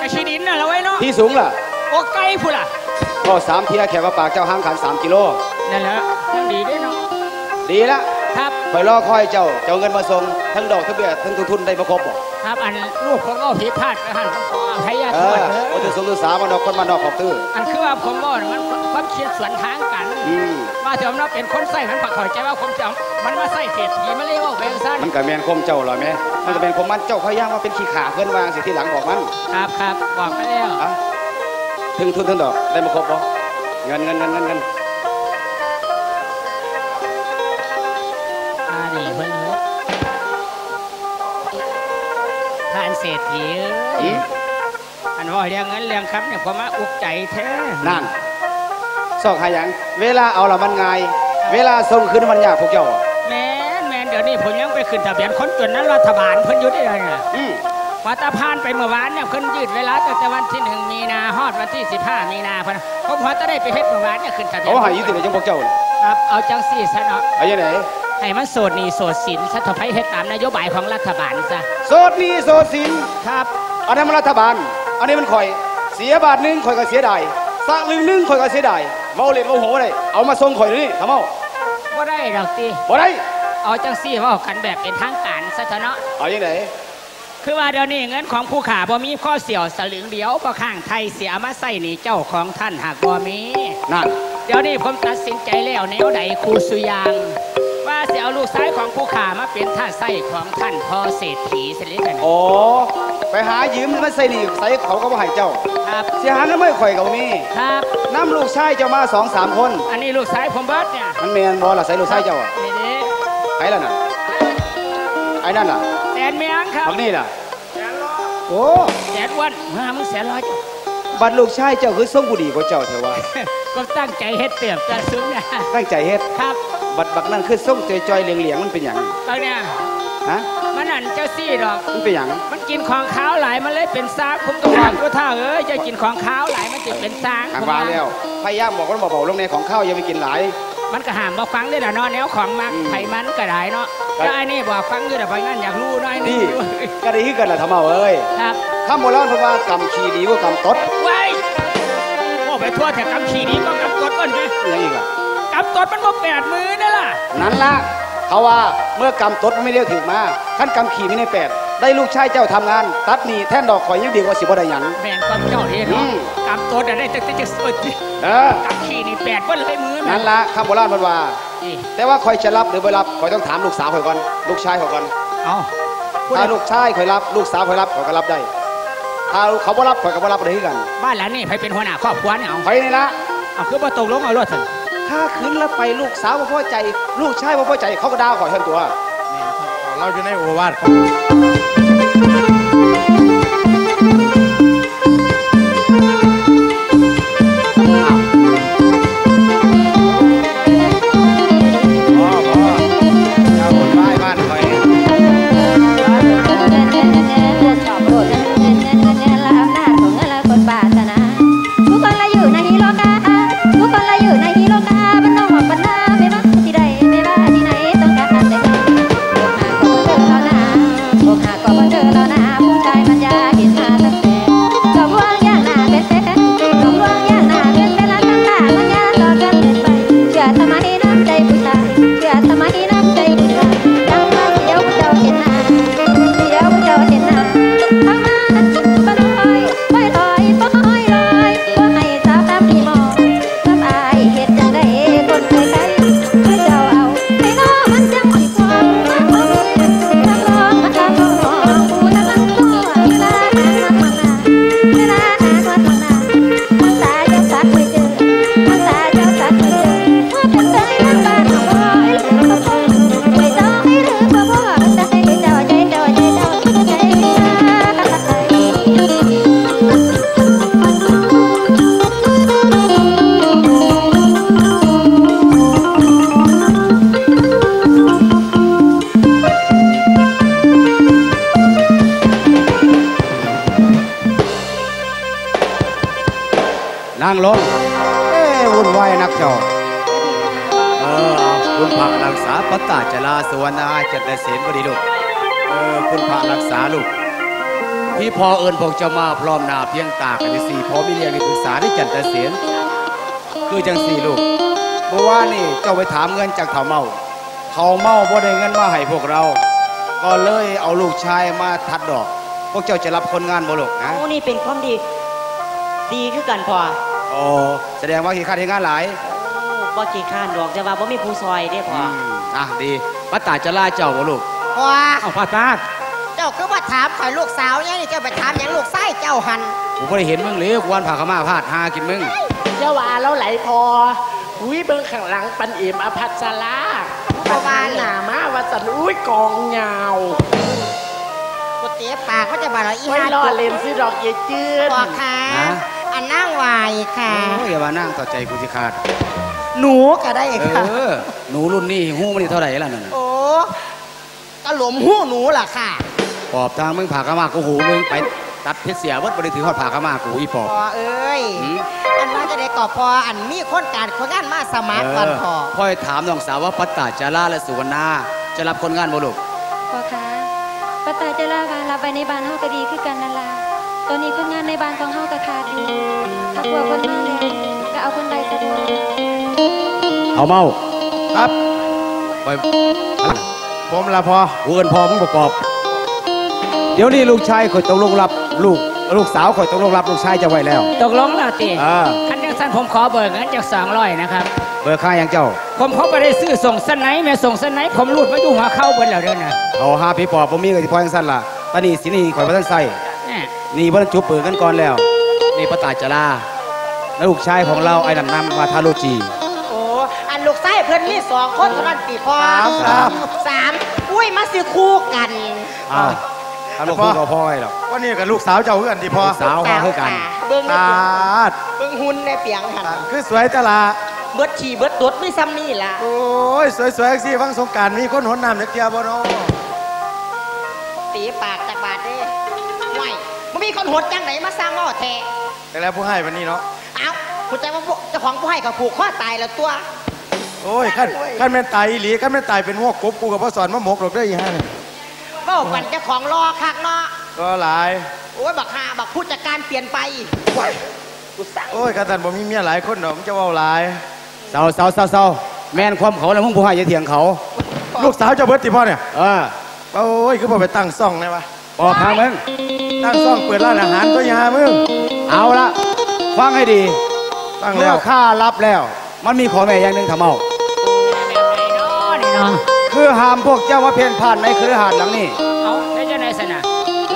กระชีดินน่ะเราไว้เนาะที่สูงล่ะโอ้ไกลพูดล่ะก็สามเทียแขกว่าปากเจ้าห้างขันสามกิโลนั่นแหละยังดีด้วยเนาะดีละ ครับคอยรอคอยเจ้า เจ้าเงินมาส่งทั้งดอกทั้งเบี้ยทั้งทุนได้มาครบบ่ครับอันลูกผมก็ผิดพลาดไปหันผมขออภัยเอโทษอเด้โอ้อจะสงศึกษามันดอกคนมันดอกขอบตื้ออันคือว่าผมว่ามันความคิดสวนทางกัน อืมว่าแต่ผมเนาะเป็นคนใส่มันปักเข้าใจว่าผมจะเอามันมาใส่เศรษฐีมาเรียกว่าเป็นสั้นมันก็แมนคมเจ้าเหรอแม่มันก็แมนคมมันเจ้าพยายามว่าเป็นขี้ขาเพื่อนวางสิที่หลังบอกมันครับครับบอกมาแล้ว อะถึงทุนถึงดอกได้มาครบบ่เงินเงินเงินเงินเงิน เศรษฐีเอ้ยอันว่าเรื่องเงินเรื่องคำเนี่ยผมมาอุกใจแท้นั่นซอกหาหยัง เวลาเอาละมันง่าย เวลาส่งคืนมันยากพวกเจ้าอะแม่นแม่นเดี๋ยวนี้ผมยังไปขึ้นทะเบียนคนจนนั้นรัฐบาลเพิ่นอยุติเลยเนี่ยอืมว่าตาพานไปเมื่อวานเนี่ยเพิ่นยืดเวลาตั้งแต่วันที่หนึ่งมีนาฮอดวันที่สิบห้ามีนาเพิ่นผมพอจะได้ไปเฮ็ดเมื่อวานเนี่ยขึ้นทะเบียนเขาใหายยุติเลยจังพวกเจ้าน่ะครับเอาจังสี่ซะเนาะเอาอย่างไหน ให้มันโสดหนี่โสดสินสัทภัยเฮ็ดตามนโยบายของรัฐบาลซะโสดหนี่โสดสินครับอันนั้นมันรัฐบาล อันนี้มันข่อย เสียบาทหนึงข่อยก็เสียดายสะลึงหนึงข่อยก็เสียดายเมาเล่นเมาโหเลยเอามาส่งข่อยเดี๋ยวนี่ทำเอาบ่ได้ดอกติบ่ได้เอาจังสี่เว่ากันแบบเป็นทางการซะเถอะเนาะ เอาอย่างไหนคือว่าเดี๋ยวนี้เงินของผู้ขาบ่มีข้อเสียวสลึงเดียวเพราะข้างไทยเสียมาใส่หนี่เจ้าของท่านหากบ่มี นั่น เดี๋ยวนี้ผมตัดสินใจแล้วแนวใดครูสุยาง ว่าจะเอาลูกชายของผู้ขามาเป็นท่าไส้ของท่านพ่อเศรษฐีเสร็จแล้วกันโอ้ไปหายืมมาใส่หนี่ใส่เขาก็บ่ให้เจ้า ครับเสียหาเงินไม่ข่อยก็บ่มีครับ น้ำลูกชายเจ้ามาสองสามคน อันนี้ลูกชายผมเบิร์ดเนี่ย มันแมนบอล่ะใส่ลูกชายเจ้าอะนี่เด้ไอ้ล่ะน่ะไอ้นั่นล่ะแสนเมียงครับบักนี่ล่ะโอ้แสนอ้วันมามึงแสนร้อยบัดลูกชายเจ้าคือส่งบุหรี่กว่าเจ้าเถอะว่าก็ตั้งใจเฮ็ดเตียบจะซึ้งนะตั้งใจเฮ็ดครับ บัดบักนั่นคือส่งจอยๆเหลียงๆมันเป็นหยังตอนเนี้ยฮะมันนั่นเจ้าซี่ดอก มันเป็นหยังมันกินของขาวหลายมันเลยเป็นซากผมก็บอกว่าถ้าเอ้ยจะกินของขาวหลายมันจะเป็นซากอ่างผมว่าแล้วพยายามบอกว่าเบาๆลงในของข้าวอย่าไปกินหลาย มันก็ห้ามบอกฟังได้ละเนาะแนวของมักอืมไขมันก็ได้เนาะครับแล้วไอ้นี่บอกฟังอยู่แต่ไปงั้นอยากรู้หน้อยนึนี่งก็ได้คือกันล่ะทำเอาเอ้ยครับถ้าโบราณเพิ่นว่ากำขี้ดีกว่ากำตดไว้โอ้ไปทั่วแต่กำขี่นี้ก็กำกดก่อนไงอหยังอีกล่ะ กำกดมันบ่แปดมือนั่นล่ะ นั่นล่ะเขาว่าเมื่อกำตดมันไม่เรียกถึงมาขั้นกำขี่มีในแปดได้ลูกชายเจ้าทำงาน ตัดหนี่แท่นดอกข่อยยังดีกว่าสิบ่ได้หยังแบ่งความเจ้าเองอืเนาะมกำตัวแต่ได้แต่จะสุดเออกำขี่นี่แปดวันเลยมือนั่นล่ะคำโบราณเพิ่นว่านี่แต่ว่าข่อยจะรับหรือไม่รับข่อยต้องถามลูกสาวข่อยก่อน ลูกชายข่อยก่อนเอาถ้าลูกชายข่อยรับลูกสาวข่อยรับข่อยก็รับได้ถ้าเขาบ่รับข่อยก็บ่รับได้คือกัน บ้านหลังนี้ใครเป็นหัวหน้าครอบครัวเนี่ยเอาไปนี่ละเอาคือบ่ตกลงเอารถสิ ถ้าคืนแล้วไปลูกสาวบ่พอใจ ลูกชายบ่พอใจ เขาก็ด่าข่อยทันตัว เราอยู่ในโอวาทของ วรรณาจัดแต่เสนก็ดีลูกเออคุณพระรักษาลูกพี่พอเอิญพวกเจ้ามาพร้อมหน้าเพียงตากันในสี่พอมีเรียงในปรึกษาได้จัดแต่เสนคือจังสี่ลูกเมื่อวานนี่เจ้าไปถามเงินจากเถาเมาเถาเมาบ่ได้เงินมาให้พวกเรา ก็เลยเอาลูกชายมาทัดดอก พวกเจ้าจะรับคนงานบ่ลูกนะโอ้นี่เป็นความดี ดีคือกันพ่อโอ้แสดงว่าขี้ข้าที่งานหลายบ่ขี้ข้านดอกแต่ว่าบ่มีผู้ซอยเด้พ่ออืมอะดี ป้าตาจะล่าเจ้าบ่ลูกว้าเอาพ่อตาเจ้าคือว่าถามข่อยลูกสาวเนี่ยนี่เจ้าไปถามอย่างลูกไส้เจ้าหันผมก็ได้เห็นมึงเลยกวนผ่าขาวมาพาดหากินมึงเจ้าว่าแล้วไหลพออุ้ยเบิ่งข้างหลังปันเอ็มอภัสราประมาณหนามาว่าสันอุ้ยกองยาวกูเตะปากเขาจะบอกเราอีไม่ห้ารอดเลนสิดอกเยจืดบอกค่ะอันนั่งวายค่ะโอ้ยอย่ามานั่งต่อใจกูสิขาด หนูก็ได้เอค่ะ อ หนูรุ่นนี้หูมันนี่เท่าไหร่ล่ะนั่นน่ะโอ้กระหลมหูหนูล่ะค่ะปอบทางมึงผ่าขาวมากูหูมึงไปตัดเพชรเสียวัดบริถือหอดผ่าขาวมากูอีปอบ พอเอ้ย หืม อันว่าจะได้ก่อพออันมีคนการคนงานมาสมัครก่อนพอพ่อยถามน้องสาวว่าป้าตาจะล่าและสุวรรณาจะรับคนงานบ่ลูกพ่อคะป้าตาจะลาค่ะรับไปในบ้านเฮาก็ดีคือกันนั่นล่ะตอนนี้คนงานในบ้านของเฮาก็ขาดอยู่ถ้ากลัวคนมาแล้วก็เอาคนใดสะดวก เอาเมาครับไปผมละพอกูเอินพอมึงประกอบ เดี๋ยวนี้ลูกชายข่อยตกลงรับลูกลูกสาวข่อยตกลงรับลูกชายจะไว้แล้ว ตกลงแล้วติอ่าคันจังสั้นผมขอเบิกเงินจากสองร้อยนะครับเบอร์ค่ายังเจ้า ผมเขาไปได้ซื้อส่งสนไหนแม่ส่งสนไหนผมรูดมาอยู่หัวเข้าเบิดแล้วเด้อนะเอาหาพี่ปอบผมมีก็สิพอจังสั้นล่ะตอนนี้สินี่ข่อยบ่ทันใส่แน่นี่บ่ทันจุบเปิดกันก่อนแล้ว นี่ป้าตาจะลาแล้วลูกชายของเราไอ้ดำนำมาทาโรจี มีสองคนเท่านั้นปีพอสาม สามอุ้ยมาซื้อคู่กันอ้าวทำลูกคุณก็พ่อไอ้หรอกวันนี้กับลูกสาวเจ้าเพื่อนที่พอลูกสาวมาคือกันเบิ้งในตาเปียงดเบิ้งหุ่นในเปียงหันคือสวยตลาเบิดฉี่เบิดตดไม่ซ้ำนี่ล่ะโอ้ยสวยๆสิฟังสงกรารมีคนหนน้ำเด็กเทียบ่เนาะตีปากจากบาดเด้ห่วยมันมีคนโหดจังไหนมาสร้างง้อแท้แต่แล้วผู้ให้วันนี้เนาะ เอ้าคุณใจว่าพวกเจ้าของผู้ให้กับผูกข้อตายแล้วตัว โอ้ยขั้นขั้นแม่นตายอีหลีขั้นแม่นตายเป็นหัวกบกูกับพ่อสอนมาหมกหรอกเด้ออีห่านี่เว้ากันเจ้าของรอคักเนาะก็หลาย โอ้ยบักฮาบักผู้จัดการเปลี่ยนไปกูสั่งโอ้ยกระตันบ่มีเมียหลายคนเนาะมันจะเว้าหลาย เศร้าเศร้าเศร้าเศร้าแม่นความเขาแล้วมึงผู้ให้อย่าเถียงเขาลูกสาวเจ้าเบิดติพ่อเนี่ยเออโอ้ยคือบ่ไปตั้งซ่องไงวะปอบทางมึงตั้งซ่องเปิดร้านอาหารตัวยามึงเอาละฟังให้ดีตั้งเมื่แล้อว ข้ารับแล้ว มันมีของแม่อย่างหนึ่งทำเอาแบบไหน เนาะนี่เนาะคือห้ามพวกเจ้าว่าเพียนผ่านในเครือหาดหลังนี้ เอาได้จะ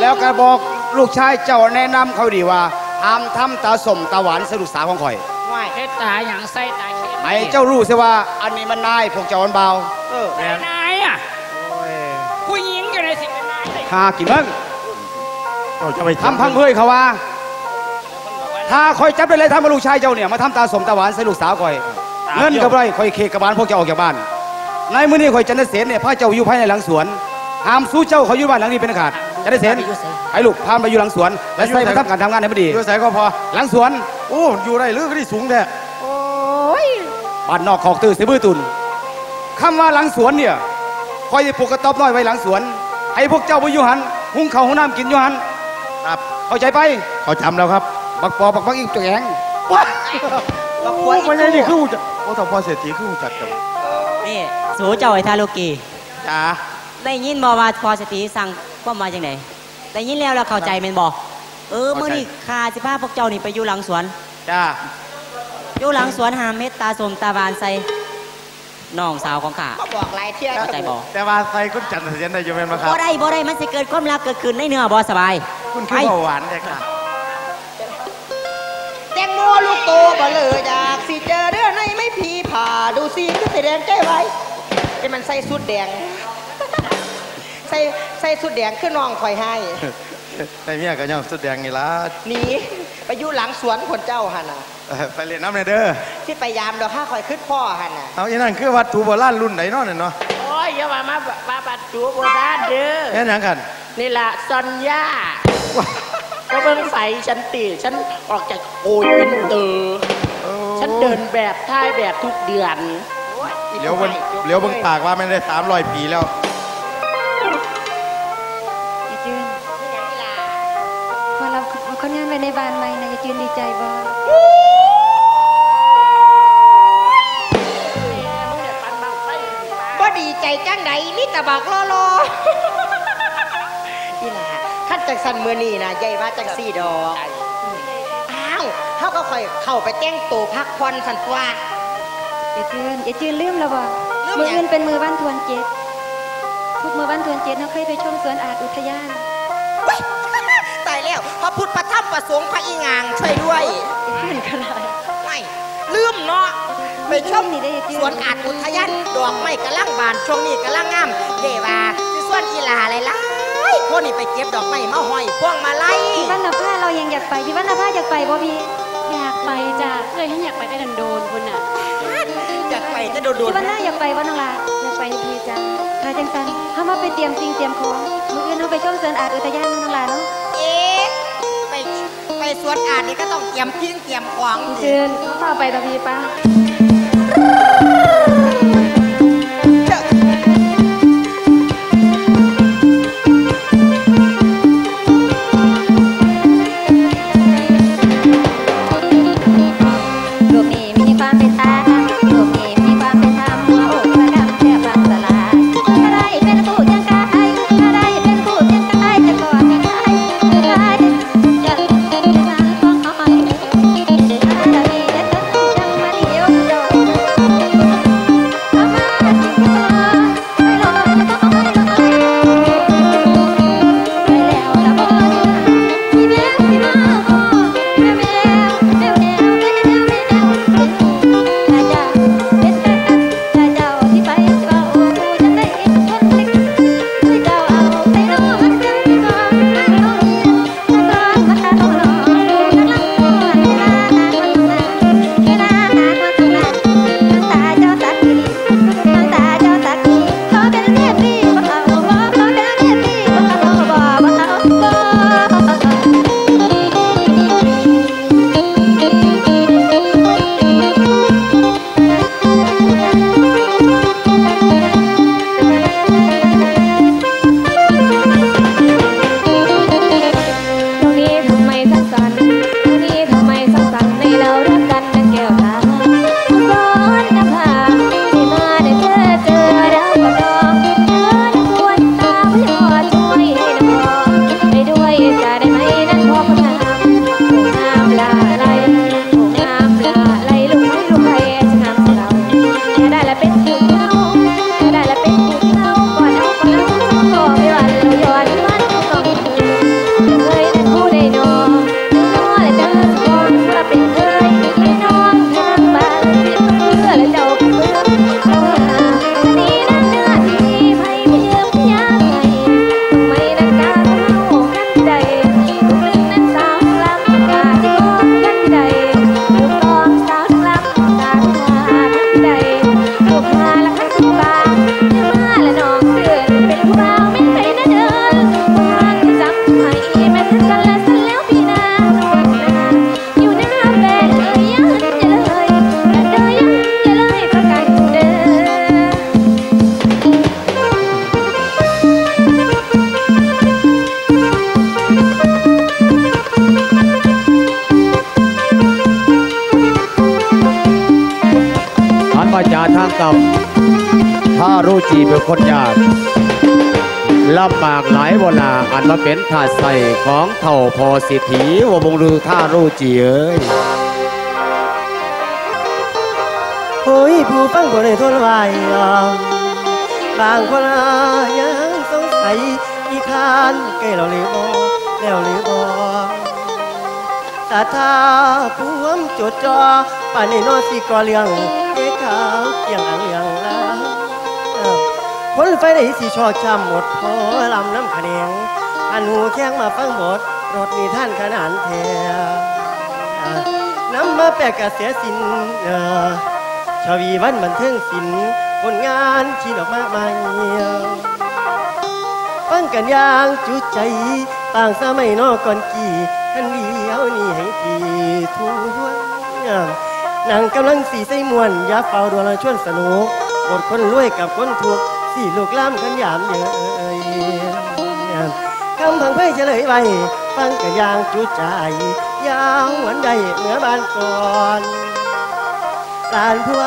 แล้วก็บอกลูกชายเจ้าแนะนำเขาดีว่าห้ามทำตาสมตาหวานสรุปสาวของข่อยว่ายเฮ็ดตาอย่างใส่ตาเข็มให้เจ้ารู้เสียว่าอันนี้มันนายพวกเจ้าอันเบาเออนายนายอะผู้หญิงอยู่ในสิเป็นนายเลยหากี่เบิ้งเราจะไปทำพังเพื่อยเขาว่า ถ้าคอยจับได้เลยทำกับลูกชายเจ้าเนี่ยมาทำตาสมตาหวานใส่ลูกสาวข่อย เงินกับไรคอยเคกกับบ้านพวกเจ้าออกจากบ้าน ในมื้อนี้คอยจันทเสนเนี่ยพาเจ้าอยู่ภายในหลังสวนห้ามสู้เจ้าเขาอยู่บ้านหลังนี้เป็นอันขาดจันทเสนไอ้ลูกพาไปอยู่หลังสวน และใส่มาทำการทำงานให้มันดีอยู่ใส่ก็พอหลังสวนโอ้อยู่ได้หรือก็ได้สูงแท้โอ้ยบ้านนอกขอกตื้อเสบื้อตุนคำว่าหลังสวนเนี่ยคอยจะปลูกกระต๊อบน้อยไว้หลังสวนให้พวกเจ้าไปอยู่หันหุงข้าวหุงน้ำกินอยู่หันครับเข้าใจไปเขาจำแล้วครับบักปอบักบักอีกตัวแงบักโอ้หัวอีไม่ใช่กนี่คือหูจักโอ้ถ้าพอเศรษฐีคือหูจักกับ นี่สูเจ้าไอ้ทาโลกีจ้าได้ยินบอว่าพอสติสั่งความมาจังไหนได้ยินแล้วเราเข้าใจแม่นบอเออมื่อนี้คาสิพาพวกเจ้านี่ไปอยู่หลังสวนจ้าอยู่หลังสวนหาเม็ดตาสมตาบานใส่น้องสาวของข้าก็บอกหลายเที่ยเข้าใจบอแต่ว่าใส่คุณจันทร์เสียนได้อยังไงมาครับบ่ได้บ่ได้มันสิเกิดความรักเกิดขึ้นในเนื้อบอสบาย คุณคือเบาหวานเลยค่ะแตงโมลูกโตบ่เลยอยากสิเจอเรื่องในไม่พี ผ่าดูสิก็สีแดงใจไว้ไอ้มันใส่สุดแดง ใส่ใส่สุดแดงขึ้นน้องคอยให้แต่เมียก็ยังสุดแดงนี่ละหนีไปอยู่หลังสวนคนเจ้าหันน่ะเออไปเรียนน้ำในเด้อที่ไปยามดอกข้าคอยขึ้นพ่อหันน่ะเอาอีนั่นคือวัตถุโบราณรุ่นไหนเนาะเนี่ยเนาะโอ้ยอย่ามามามาปัดจูโบราณเด้อแค่นั้นกันนี่ล่ะซอนย่าก็เบิ่งใสฉันตีฉันออกจากโกยอินเตอร์ ฉันเดินแบบท่ายแบบทุกเดือนเลี้ยวเบิ่งเลี้ยวเบิ่งปากว่ามันได้สามร้อยปีแล้วยายจืนพอเราเอาคนงานไปในบ้านใหม่นะยายจืนดีใจบ่ก็ดีใจจังใดนี่ตะบอกรอรอนี่ล่ะขั้นจังสันเมื่อนี่นะใหญ่ว่าจังสี่ดอกอ้าว เขาก็ค่อยเข้าไปแต่งตัวพักผ่อนสันตัวยายจืนยายจืนลืมแล้วบ่ลืมหยังมืออื่นเป็นมือบ้านทวนเจ็ดทุกมือบ้านทวนเจ็ดเราเคยไปชมสวนอาร์ตอุทยานเฮ้ยตายแล้วพระพุทธพระธรรมประสงค์พระอีงางช่วยด้วยยายจืนก็ได้ไม่ลืมเนาะไปชมนี่ได้อสวนอาดอุทยานดอกไม้กำลังบานช่วงนี้กำลังงามเดว่าสิส่วนกีฬาอะไรล่ะคนนี่ไปเก็บดอกไม้มาห้อยพวงมาลัยพี่วันนภาเรายังอยากไปพี่วันนภาอยากไปบ่พี่อยาก ไปจ้ะเคยให้อยากไปได้ดันโดนคุณน่ะอยากไปจะโดดพี่วันน่าอยากไปว่าน้องลาอยากไปพี่จ้าถ้าจังสันเขามาไปเตรียมสิ่งเตรียมของมืออื่นเราไปชมสวนอาร์ตอุทยานเนาะน้องลาเนาะๆเอ๊ะไปไปสวนอาดนี่ก็ต้องเตรียมทิ้งเตรียมของเชิญเข้าไปต่อพี่ป้า ของเถ่าพอสิทธีว่าบงลือท่ารู้จีเอ้ยโอ้ยผู้ฟังบ่ได้ทนไหวบางคนยังสงสัยอีคานใกล้เหรือบ่แล้วหรือบ่ตาทาผู้วมจดจอป่านนี้นอสิก่อเลี้ยงเอ้ขาวเกี่ยงอังเลียงลาเอ้าคนไฟได้สิชอช้ำหมดพอลำน้ำขะแนง นหูแข้งมาฟังบทรถมีท่านขนานแท้น้ำมาแปลกกระเสียสินเออชวีวันบันเทิงศิลป์ผลงานที่ดอกมากมายฟังกันอย่างจุใจต่างสมัยนอกก่อนกี่ขันเดียวนี่ให้ทีทวนนางกำลังสีใส่มวนยาเฝ้าดวงชวนสนุกบทคนรวยกับคนถูกสี่ลูกล้ำกันยามเยอะำพังเพยเฉลยไปฟังกระย่างจุใจยาวหวนใดเหนือบานก่อนลานพัว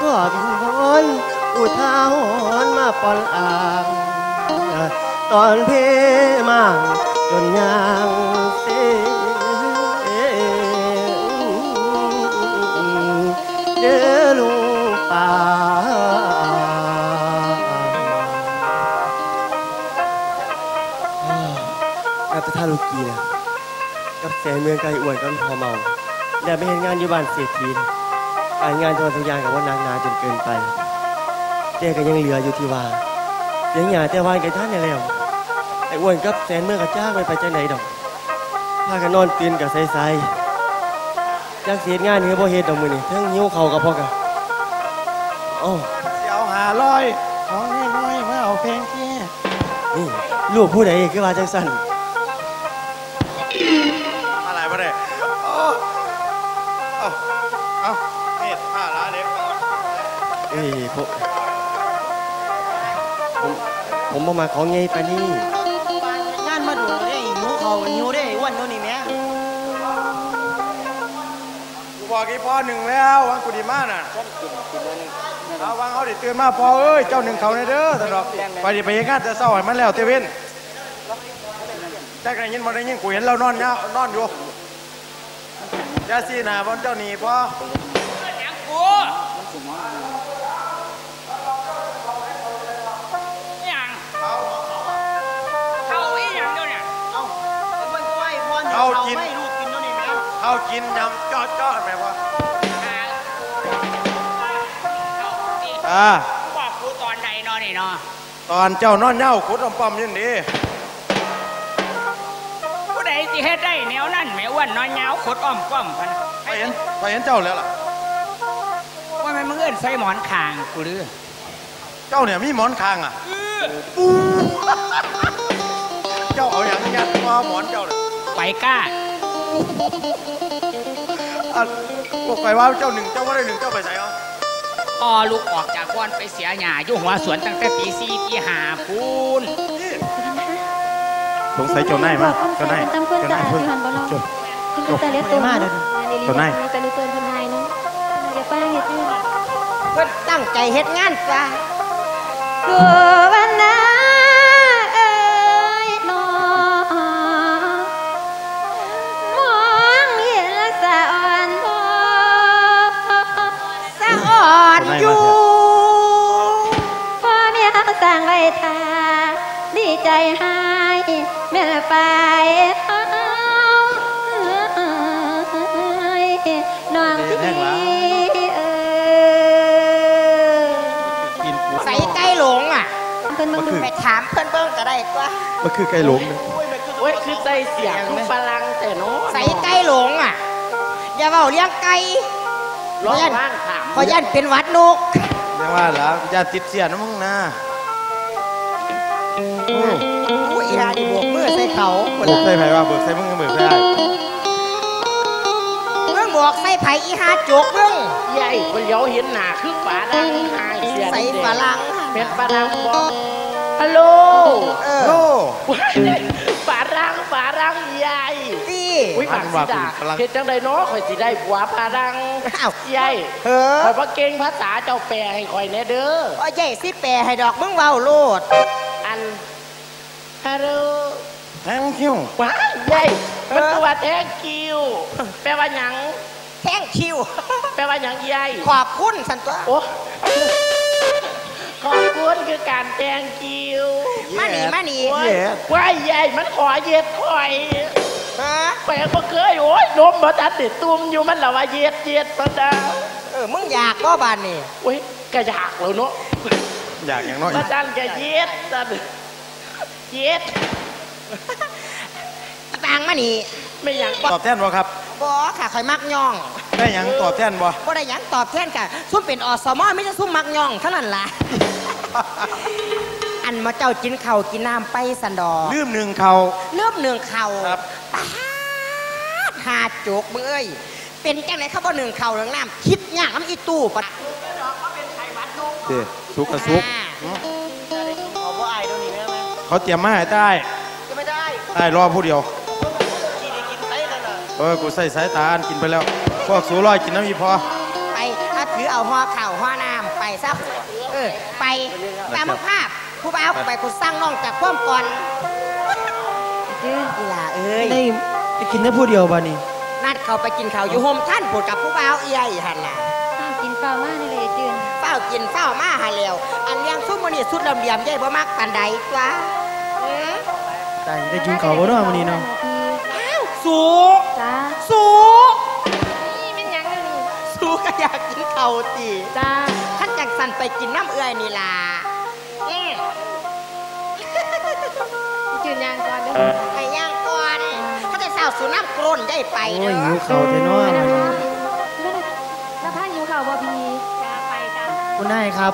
ก็บินวนอุทาหอนมาปอนอ่างตอนเพมางจนยางเสเลูกกีนะกับแสงเมืองไกลอ้วนกับพอเมาอย่ไปเห็นงานอยู่บ้านเศรษฐีการงานจังหวัดทุกอย่างกับว่านางนาจนเกินไปแต่ก็ยังเหลืออยู่ที่ว่าเสียงหยาแต่วานกับท่านนี่แล้วไอ้อ้วนกับแสนเมื่อกระจ้างไปไปจังไหนดอกพากันนอนตื่นกับใสๆจักเสียงานนี่บ่เฮ็ดดอกมือนี่ทั้งหิ้วเขากับพ่อกันโอ้เสียวหาลอยของนี่น้อยมาเอาเพลงแค่นี่ลูกผู้ใดคือว่าจังสั่น เอ้ยผมผมผมบ่มาของไงปานนี้งานมาดูได้หิวเขาหิวได้อ้วันโน่นนี่แหม่กูบอกกี่พ่อหนึ่งแล้ววันกูดีมากน่ะเอาวางเขาดิตื่นมาพอเอ้ยเจ้าหนึ่งเขาในเด้อตลอดไปดิไปยังงานแต่เศร้าให้มันแล้วเตเว่นแต่กันยินมาได้ยินกูเห็นเรานอนเนานอนอยู่ยาซีหนาบนเจ้าหนีพ่อ เอากินยำจอดจอดไหมพ่ออ่าบอกกูตอนใดเนอนนี่เนาะตอนเจ้านอนเหย้าขุดอมปอมอยินดีผู้ใดสิเฮ็ดได้แนวนั่นแม่อ้วนน้อยยาวขดอ้อมก้อมพันไปเห็นไปเห็นเจ้าแล้วล่ะว่ามันมึงเอิ้นใส่หมอนคางกูหรือเจ้าเนี่ยมีหมอนคางอะปูเจ้าเอาอย่างยัดว่าหมอนเจ้าเลยไปกล้า อะบอกไปว่าเจ้าหนึ่งเจ้าว่าได้หนึ่งเจ้าไปใส่เอาพอลูกออกจากบ้านไปเสียหญ้าอยู่หัวสวนตั้งแต่ตีสี่ตีห้าพูนสงสัยเจ้านายมาเจ้านายตามเพื่อนเจ้าจ่านายเพิ่งที่หันบ่ลองจบคุณก็แต่เล็กตัวมาเด้อเจ้านายแต่นี่เตือนคนไทยเนาะเดี๋ยวป้าเฮ็ดอยู่เพิ่นตั้งใจเฮ็ดงานซะตัว ก็ได้ตัวมันคือไก่หลงเนี่ยโอ้ยคือใจเสียงคือฝรั่งแต่เนาะใส่ไก่หลงอะ อย่าเว้าเลี้ยงไก่ร้องว่างถามขอยันเป็นหวัดนกเรียกว่าแล้วอย่าติดเสียนะมึงนะอุ้ยอีหาดิโบกมือใส่เขาเบิกใส่ไผว่าเบิกใส่มึงก็เบิกใส่ได้เพิ่งบอกใส่ไผอีหาจกมึงใหญ่คนเลี้ยวเห็นหน้าคือฝาดังหายเสียงใส่ฝรั่งเป็นฝรั่งบอก ฮัลโหลเออโอ้ฝาดังฝาารังใหญ่ตีอุ้ยหมากสีดาเฮ็ดจังไดเนาะข่อยสิได้ผัวพารังอ้าวใหญ่เฮ้อข่อยบ่เก่งภาษาเจ้าแปลให้ข่อยแน่เด้อโอ้ยใหญ่สิแปรให้ดอกมึงเว้าโลด อันฮัลโหลแทงคิวว้ายใหญ่มันตัวแท้กิวแปลว่าหยังแท่งคิวแปลว่าหยังใหญ่ขอบคุณสันตัวโอ้ ขอบคุณคือการแตงกิวมานี่มานี่โอ้ยว้ายใหญ่มันขอเย็ดข่อยฮะข่อยก็เคยโอ้ยนมบ่ทันติดตุ่มอยู่มันละว่าเย็ดเย็ดตอนดาเออมึงอยากก็บานนี่โอ้ยก็อยากแล้วเนาะอยากอย่างน้อยมาดันก็เย็ดดันเย็ดอีบางมานี่ไม่อยากตอบแทนบ่ครับบอค่ะคอยมักย่อง ได้หยังตอบแทนบ่บ่ได้หยังตอบแทนค่ะซุ่มเป็นอสมอไม่ใช่ซุ่มมักย่องเท่านั้นล่ะ อันมาเจ้ากินข้าวกินน้ำไปสันดอกลืมหนึ่งเขา เริ่มหนึ่งเข่าครับ ปาดหาโจกมึงเอ้ยเป็นจังไหนเขาบ่หนึ่งเข่าเรื่องน้ำคิดยากน้ำอีตู้ปัดเด้สุกกระสุกเขาบ่อายตรงนี้แม่ไหมเขาเตรียมมาให้ได้จะไม่ได้ได้รอผู้เดียว กินกินไปนั่นน่ะเออ กูใส่สายตาอันกินไปแล้ว พวกสูร้อยกินน้ำอีพอ ไปถ้าถือเอาห่อข่าวห่อน้ำไปซะเออไปตามภาพผู้บ่าวไปคุณสร้างน้องจากความก่อนเอ้ยอีหล่าเอ้ยได้ไปกินได้ผู้เดียวบ่นี่นัดเขาไปกินข้าวอยู่โฮมท่านปวดกับผู้บ่าวเอี้ยหันล่ะตามกินเปล่ามากนี่เลยจืนเฝ้ากินเฝ้ามาหาแล้วอันเลี้ยงซุ่มมันนี่สุดลำเลียมใหญ่บ่มักปานใดตัวเอ้ยตายได้กินข้าวบ่เนาะมื้อนี้เนาะอ้าวสูจ้าสู อยากกินข้าวติจ้าท่านจังสันไปกินน้ำเอื้อยนี่ล่ะอืมจืนยางก่อนเด้อไก่ย่างก่อนเขาจะสาวสูน้ำกรนได้ไปโอ้เด้ยอหิวข้าวแท้เนาะแล้วพาหิวข่าวบ่บีจ้าไปจ้าคุณนายครับ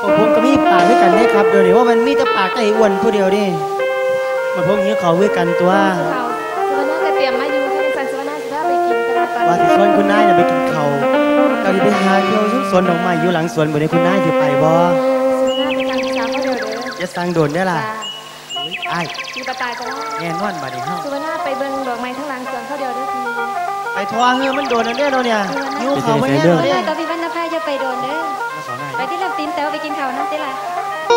พวกผมก็มีปากด้วยกันได้ครับเดี๋ยวนี้ว่ามันมีแต่ปากแต่ไอ้อ้วนผู้เดียวดิมันพวกหิวข้าวด้วยกันตัวข่าวสุวรรณก็เตรียมมาอยู่ถ้าเป็นสันสุวรรณสิพาไปกินกันตอนว่าที่ชวนคุณนายน่ะไปกินข้า วก็สิไปหาเที่ยวสวนดอกไม้อยู่หลังสวนบ่ได้คุณนายสิไปบ่สุวรรณไปทางสามเขาเดียวเด้อจะสั่งโดนได้อล่ะจ้าอ้ายมีปลาตายก็ได้แน่นอนบัดนี้เฮาสุวรรณไปเบิ่งดอกไม้ข้างหลังสวนเขาเดียวเด้อพี่ไปทัวร์เฮือมันโดนนั่นเด้อเนาะเนี่ยหิวข้าวบ่แน่เด้เนาะเนี่ยกับพี่วันนภาจะไปโดนเด้อมาสอนหน่อยไปที่ลำตีนแต่ว่าไปกินข้าวน้ำเต้ล่ะ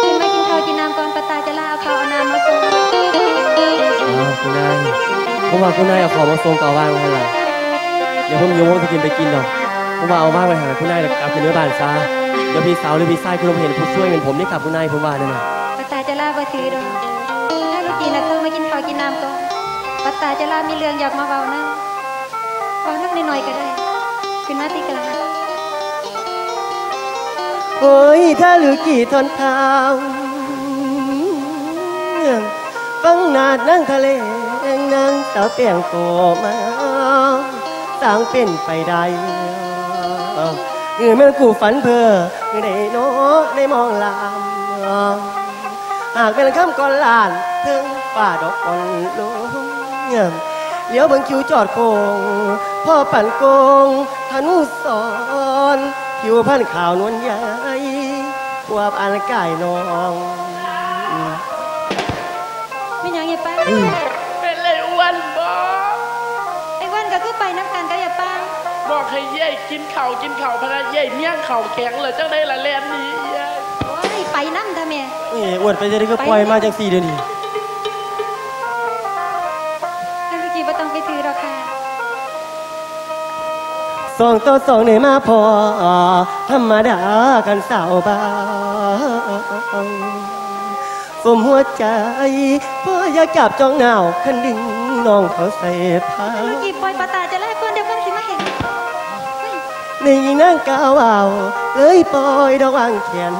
ตื่นมากินข้าวกินน้ำก่อนปลาตายจะลาเอาข้าวเอาน้ำมาส่งอ้าวคุณนายผมว่าคุณนายเอาของมาส่งเก่าบ้านมาให้เราเดี๋ยวผมโยมไปกินไปกินดอก ผมว่าเอาบ้านไปหาคุณนายแล้วกลับไปเนื้อบ้านซะเดี๋ยวพี่สาวหรือพี่ชายคุณลมเห็นผู้ช่วยเป็นผมนี่ขับคุณนายผมว่าเนี่ยนะปลาตายจะลาบ่ถือดอกถ้าลูกกินแล้วต้องมากินข้าวกินน้ำก่อนปลาตายจะลามีเรื่องอยากมาเว้านะเว้านักหน่อยๆก็ได้ขึ้นมาตีกันละโอ้ยถ้าหรือกี่ทนทางฟังนาดนั่งทะเลนางสาวเปียงโกมาสร้างเป็นไปได้เอ อเมื่อกูฝันเพ้อได้โนได้มองลามหากเป็นคำก่อนลานถึงป่าดอกอ่อนลงเลี้ยวเบังคิวจอดโคงพ่อปั่นโกงธนุสรผิวพันขาวนวลใหญ่ขวบอันกายนองไม่ยังอย่าป้ บอกให้เย่กินเข่าวกินเข่าวพะนะเย่เมี่ยงเข่าวแข็งเลยจังได้ละแลนหนี้เย่โอ้ยไปน้ำทำไมนี่อ้วนไปจะได้ก็ปล่อยมาจังสี่เดือนนี้แล้วลูกกีบ่ต้องไปถือหรอกค่ะสองต่อสองในมาพอธรรมดากันสาวบ้าสมหัวใจพ่ออยากจับจ้องเงาคันดึงน้องเขาใส่ผ้าลูกกีปล่อยปลาตายจะลาก่อนเดี๋ยวกันสิมาเห็น ในยิงนางกาวเอาเอ้ยปล่อยระวังแขน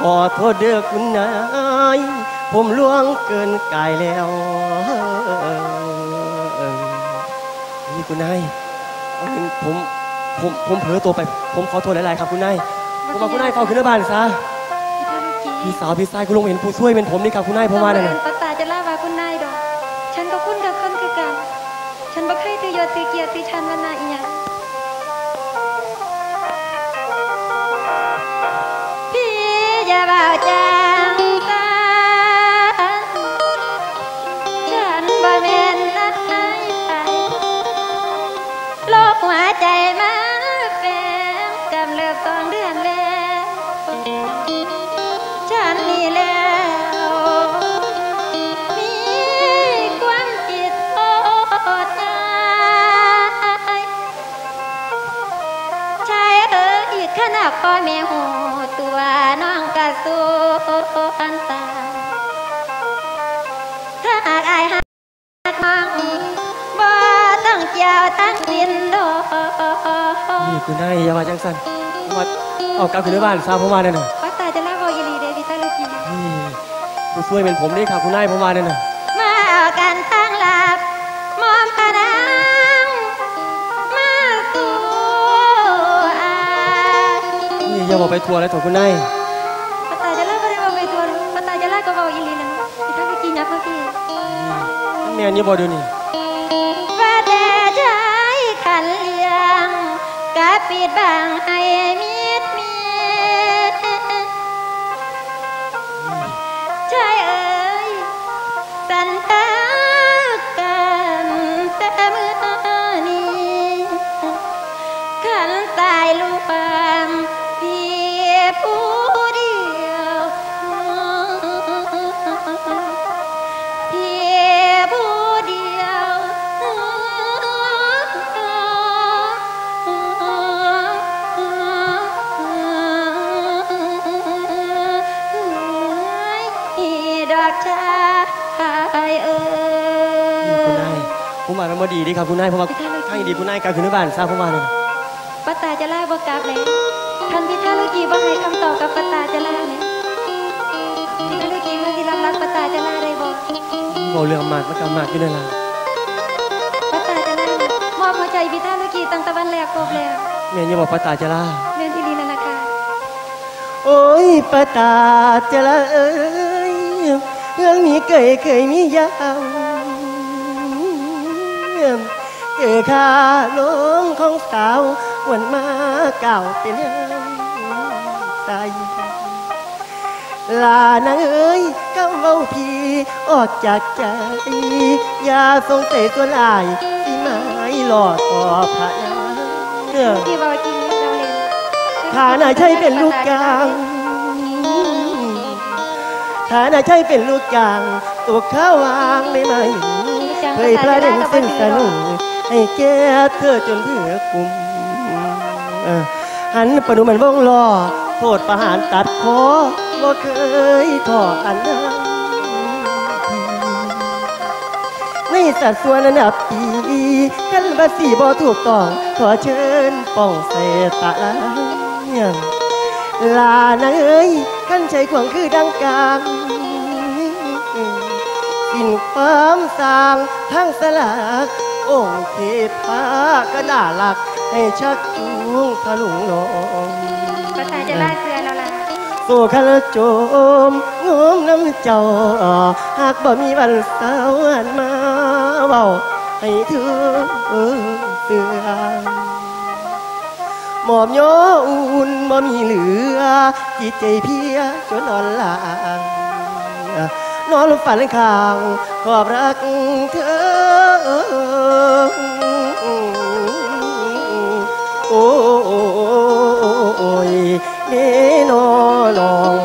ขอโทษเด้อคุณนายผมล่วงเกินกายแล้วนี่คุณนายผมผมผมเผลอตัวไป ผมขอโทษหลายๆครับคุณนายผมว่าคุณนายเข้าขึ้นบ้านซะพี่สาวพี่ชายคุณลุงเห็นผู้ช่วยเป็นผมนี่ครับคุณนายผมว่าเนี่ยนะปลาตาจะล่าว่าคุณนายดอก ฉันก็คุ้นกับคนคือกัน ฉันบ่เคยตือยตือเกียรติตือชันว่านาอีหยัง นตาถ้าหากอายหักมังบ่ต้องเจ้าตั้งดินโดนี่คุณนายอย่ามาจังสันมว่าเอากลับคืนบ้านซาผมมาเนี่ยนะว่าตาจะล่าบอีหลีเดวิตาลูกีนี่ผู้ช่วยเป็นผมนี่ครับคุณนายผมมาเนี่ยนะมาเอากันทั้งหลับมอมพะนังมาสู่อานี่อย่าบอกไปทัวร์แล้วถอะคุณนา แม่นี่บอกเดี๋ยวนี้ว่าแต่ใจขันเลี้ยงกะปิดบังให้ บดีดีครับคุณนายผมว่าทางดีคุณนายกลับคืนบ้านซาบผมมาเนี่ยป้าตาจะไล่บอกกลับเลยคันพิธาลูกีบ่ให้คำตอบกับป้าตาจะไล่เนี่ยพิธาลูกีเมื่อที่รับรักป้าตาจะไล่ได้บอกบอกเรื่องมากมันก็มากอยู่นั่นล่ะป้าตาจะไล่มอบหัวใจพิธาลูกีตั้งแต่วันแรกพบแล้วแม่อย่บอกป้าตาจะลาเรียนที่ลีนั่นนะคะโอ้ยปะตาจะละเอ้ยเรื่องนี้เคยเคยมียาว เกิดข้าลงของสาววันมาเก่าเป็นใสลานางเอ้ยกำเว้าพีออกจากใจอย่าสงสัยตัวลายที่ไม้หลอดขอพระนาเด้อที่บอกจริงเราเรียนฐานะใช่เป็นลูกกลางฐานะใช่เป็นลูกกลางตัวข้าวางได้ไหมเคยพระเด่นเส้นสนุน ให้แก่เธอจนเพื่อกลุ่มออหันประดุมันวงล้อโทษประหารตัดคอบ่เคยทออันนั้นในสัดส่วนระดับปีกันบัดสีบ่ถูกต้องขอเชิญป้องเสตะลางลานางเอ้ยขั้นใจขวางคือดังกลางสิ้นความสางทั้งสลาก องค์เทพาก็น่ารัก ให้ชักจูงทะลุงลงป้าตาจะไล่เสือเราละโซคาลโจมงมน้ำเจ้า หากบ่มีวันเสาร์หันมาเว้าให้เธอเตือนหมอบโยอุ่นบ่มีเหลือ จิตใจเพียจนนอนหลาง นอนฝันข้างขอบรักเธอ โอ้ยเนนอลอง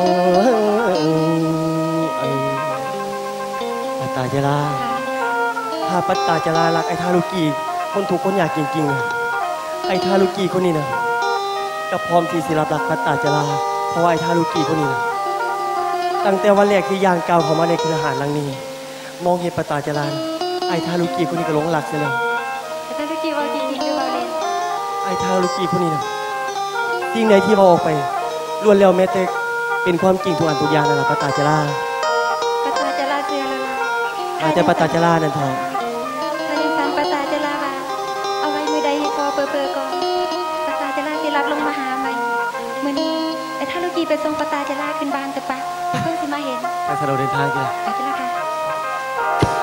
ปัตตาจาราถ้าปัตตาจารารักไอ้ทารุกีคนถูกคนอยากจริงๆ ไอ้ทารุกีคนนี้นะก็พร้อมที่สิรับรักปัตตาจาราเพราะไอ้ทารุกีคนนี้นะ ตั้งแต่วันแรกที่ย่างก้าวเข้ามาในคืออาหารหลังนี้ มองเห็นปัตตาจาราไอ้ทารุกีคนนี้ก็หลงรักเสียแล้วพิธาลูกีบอกจริงๆด้วยเราเรียนไอ้ทารุกีคนนี้นะสิ่งใดที่เราออกไปล้วนแล้วแม้แต่เป็นความจริงทุกอันทุกอย่างนั่นแหละปาตาจาราป้าตาจะไล่เสือเราละอาจจะปาตาจารานั่นเถอะ ห็นทางสะดวกเดินทางกันไปกันแล้วค่ะ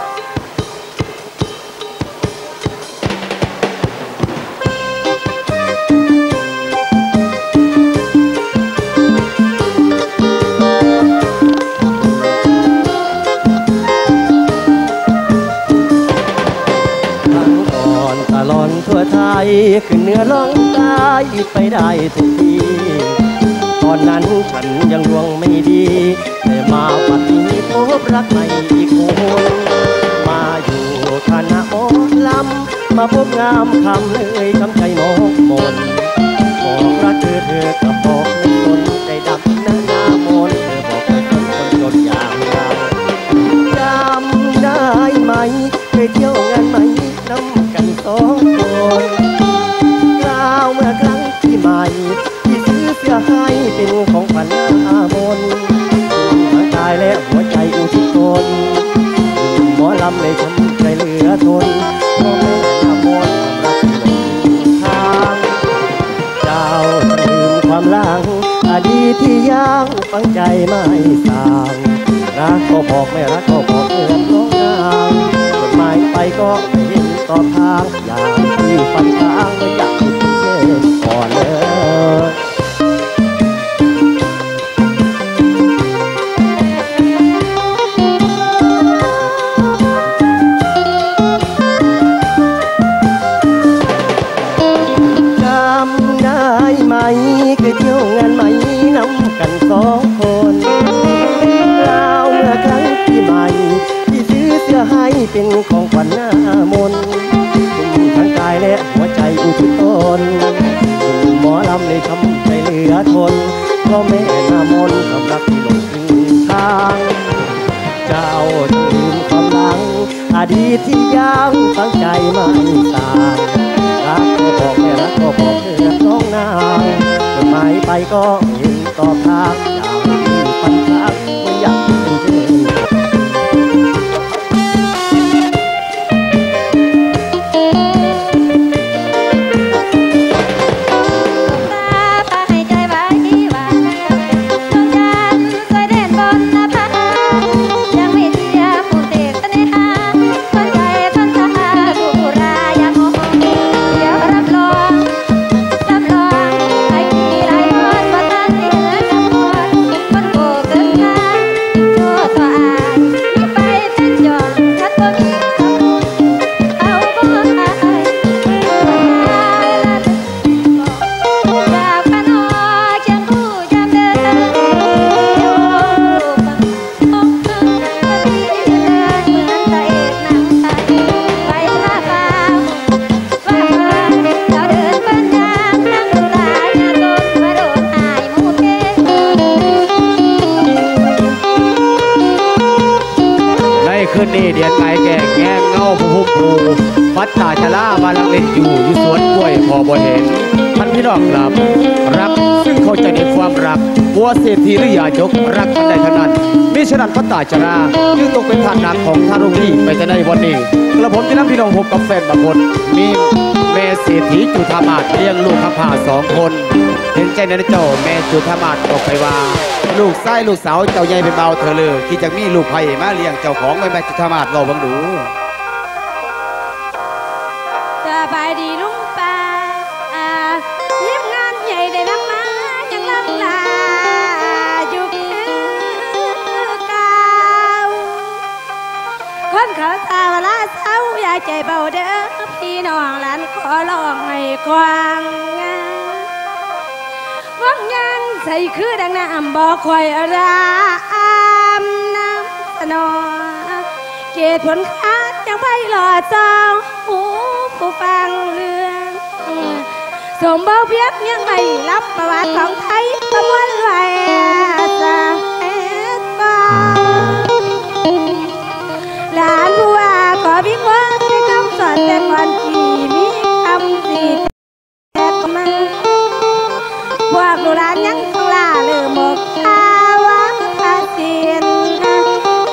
ทั้งก่ออนตลอนทั่วไทยขึ้นเหนือลองใต้ไปได้ทุกทีต อนนั้นฉันยังดวงไม่ดีแต่มาปัดนี้พบรักใหม่อีกคนมาอยู่คณะหมอลำมาพบงามคำเลยทำใจมองมนบอกรักเธอเธอกับบอกไม่สนใจดำหน้าหน้ามนเธอบอกไม่สนคนจนอย่างเราจำได้ไหมเคยเที่ยวงานไหมน้ำกันสอง ให้นของขวัญหน้ามนทั้งกายและหัวใจอุทิศตนหมอลำเลยทำใจเหลือทนพราะแม่นามนรักที่หลงทางเจ้าลืมความหลังอดีตที่ยังฝังใจไม่สางรักก็บอกไม่รักก็บอกเอื้อนน้องนางจดหมายไปก็ไม่เห็นตอบทางอย่างที่ฝันทางไม่อยากเช่นก่อนเลย ดีตที่ยังฝังใจมันตางรักก็บอกไม่รักก็บอกเธอน้องนางจดหมายไปก็ไม่เห็นตอบทาง ฉะนั้นพระตาชะลาจึงตกเป็นทานนักของทารุณีไปแต่ในวันนี้กระผมจะนำพี่น้องพบกับแฟนบางคนมีแม่เศรษฐีจุธามาศเลี้ยงลูกข้าผ่าสองคนเห็นใจในเจ้าแม่จุธามาศบอกไปว่า ลูกไส้ลูกสาวเจ้าใหญ่เป็นเบาเธอเลยที่จะมีลูกไผ่มาเลี้ยงเจ้าของแม่แม่จุธามาศเราบังดู ลอร้องให้กว้างงามว่างยังใส่คือดังน้ำบ่คอยรามน้ำสนอเกตผลค้ายังไปหล่อจองหูผู้ฟังเรื่องสมบูรณ์เพียบยังไม่รับประวัติของไทยประมวลไว้จะเอ็ดฟ้าหลานผู้ว่าขอวิงวอนให้คำสอนแต่ก่อน ลานยังต้องล่าเลือหมกขาวาคาเสียน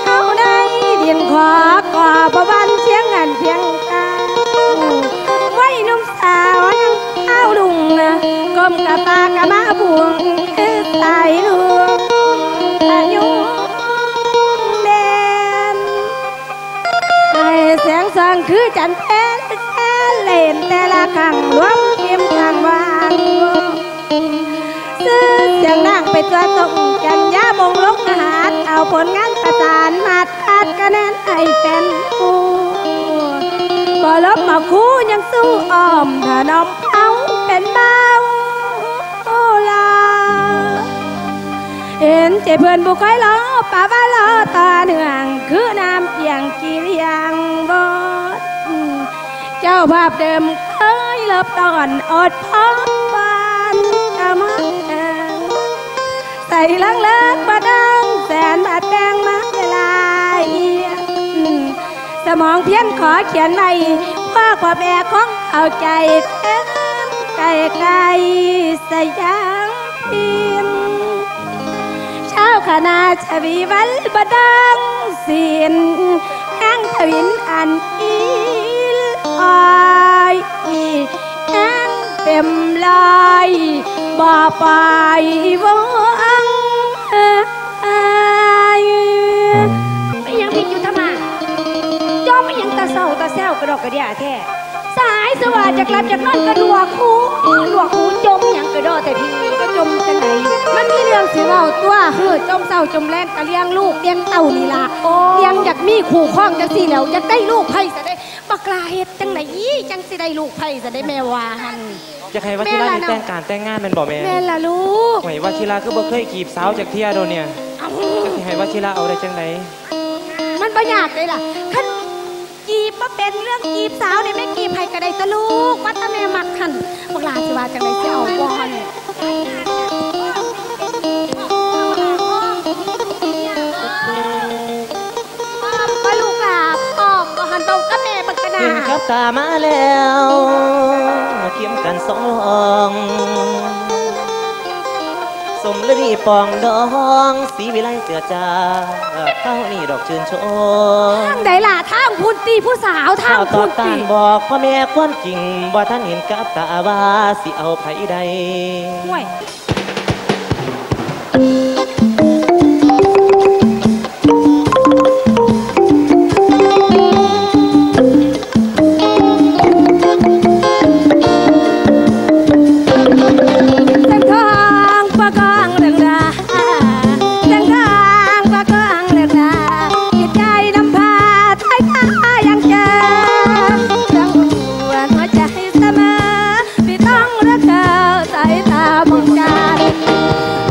เอาได้ดินขอก่อประวันเชียงงันเพียงกาไว้นุ่มสาวยังเอาลุงก้มกับปากกับมาบวงคือสายลวงอายุเด่นให้เสียงสองคือจันเพนแค่เล่นแต่ละครั้งรวมเทียมทางวางวง ซื้อเสียงดังไปตัวตกกันยามงลกอาหารเอาผลงานประสานมาดคาดคะแนนให้เป็นผู้กก็ลบมาคู่ยังสู้อ้อมถ้าน้องเอาเป็นเบาโอลาเห็นใจเพื่อนบุคอยล้อป่าบ้าล้อตาเหนืองคือน้ำเพียงกี่เรียงบดเจ้าภาพเดิมเคยเลิบตอนอดพอ ใส่ลังเลิกมาดังแสนบาดแดงมาเวลายสมองเพี้ยนขอเขียนไว้พ่อกับแม่ของเอาใจเต้นไกลไกลสยามพียงเช้าขนาชวีวันบดังสินแองทวินอันอีลอายอีแองเต็มลายบ่ไปวังเอ้ย ไม่ยังพิงอยู่ทำไมจอมไม่ยังตาเศร้าตาแซวกระดอกกระเดียแท้สายสว่างจากหลับจากนอนกระหนวกหูหนวกหูจมหยังกระดอแต่พี่ก็จมจังไหนมันมีเรื่องสิเล่าตัวเฮ้อจมเศร้าจมแรงกะเลี้ยงลูกเลี้ยงเต่านี่ล่ะเลี้ยงอยากมีขู่ข้องจังสี่แล้วอยากได้ลูกไผ่ซะได้บักลาเฮ็ดจังไหนอีจังสิได้ลูกไผ่ซะได้แม่วาหัน จะใครว่าชิลานี่แต่งการแต่งงานแมันบ่แม่แม่ล่ะลูกหมายว่าชิลาคือบ่เคยกีบสาวจากเที่ยโดนเนี่ยเอ้าจะสิให้ว่าชิลาเอาได้จังไดมันบ่ยากเลยล่ะคันจีบมาเป็นเรื่องจีบสาวเนี่ยแม่กีบไผ่ก็ได้ตะลูกว่าถ้าแม่มักหันบักลาสิว่าจังไดสิเอาบ่หันว่าลูกหลาออกบ่หันเบากับแม่บักกะ นาเห็นกับตามาแล้วมาเทียมกันสองสมฤดีปองดองสีวิไลเสือจาเข้านี่ดอกชื่นชมทางใดล่ะทางพุ่นตีผู้สาวทาข้างวตอพุ่บนตาตีนบอกพ่อแม่ความจริงบ่ท่านเห็นกับตาว่าสิเอาไผใดห่วย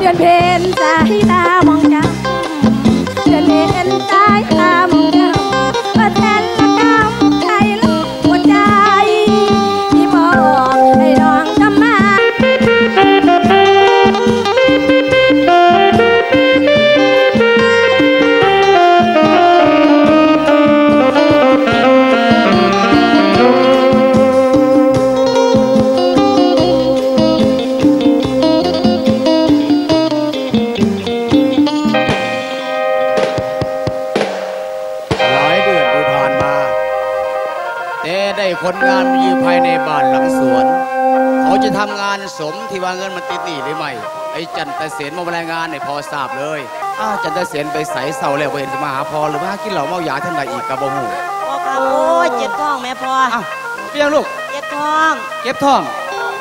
อนเพ็ญสาย ตะเสนมารายงานให้พอทราบเลยอ้าวจันตะเสนไปใส่เสาแล้วบ่เห็นจะมาหาพอหรือว่ากินเหล้าเมายาท่านใดอีกกระบอกหูพ่อครับโอ้ยเจ็บท้องแม่พ่ออ้าวเปี้ยงลูกเจ็บท้องเก็บท้อง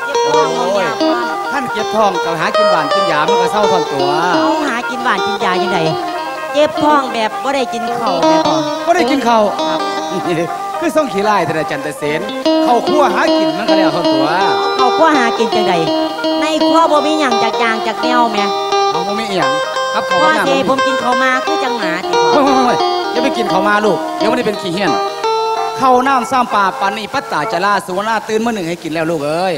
เจ็บท้องมองยาพ่อท่านเก็บท้องก็หากินหวานกินยามันก็เศร้าทอนตัวเอาหากินหวานกินยายังไงเจ็บท้องแบบบ่ได้กินข้าวแม่พ่อก็ได้กินข้าว คือส่งขี้ไล่แต่ละจันตะเสนเข้าครัวหากินมันก็แล้วทอนตัวเอาครัวหากินจังไดในครัวบ่มีหยังจากยางจากแนวแม่เอาบ่มีเอียงครับเขาพ่อก็เจน้ำผมกินข้าวมาคือจังหมาติพ่เฮ้อยเฮ้ยเฮ้ยอย่าไปกินเขาวมาลูกเดี๋ยวมันได้เป็นขี้เหี้ยนเข้าน้ำซ้ำปลาปันนี่ปัตตาจะลาสุวรรณาตื่นเมื่อหนึ่งให้กินแล้วลูกเอ้ย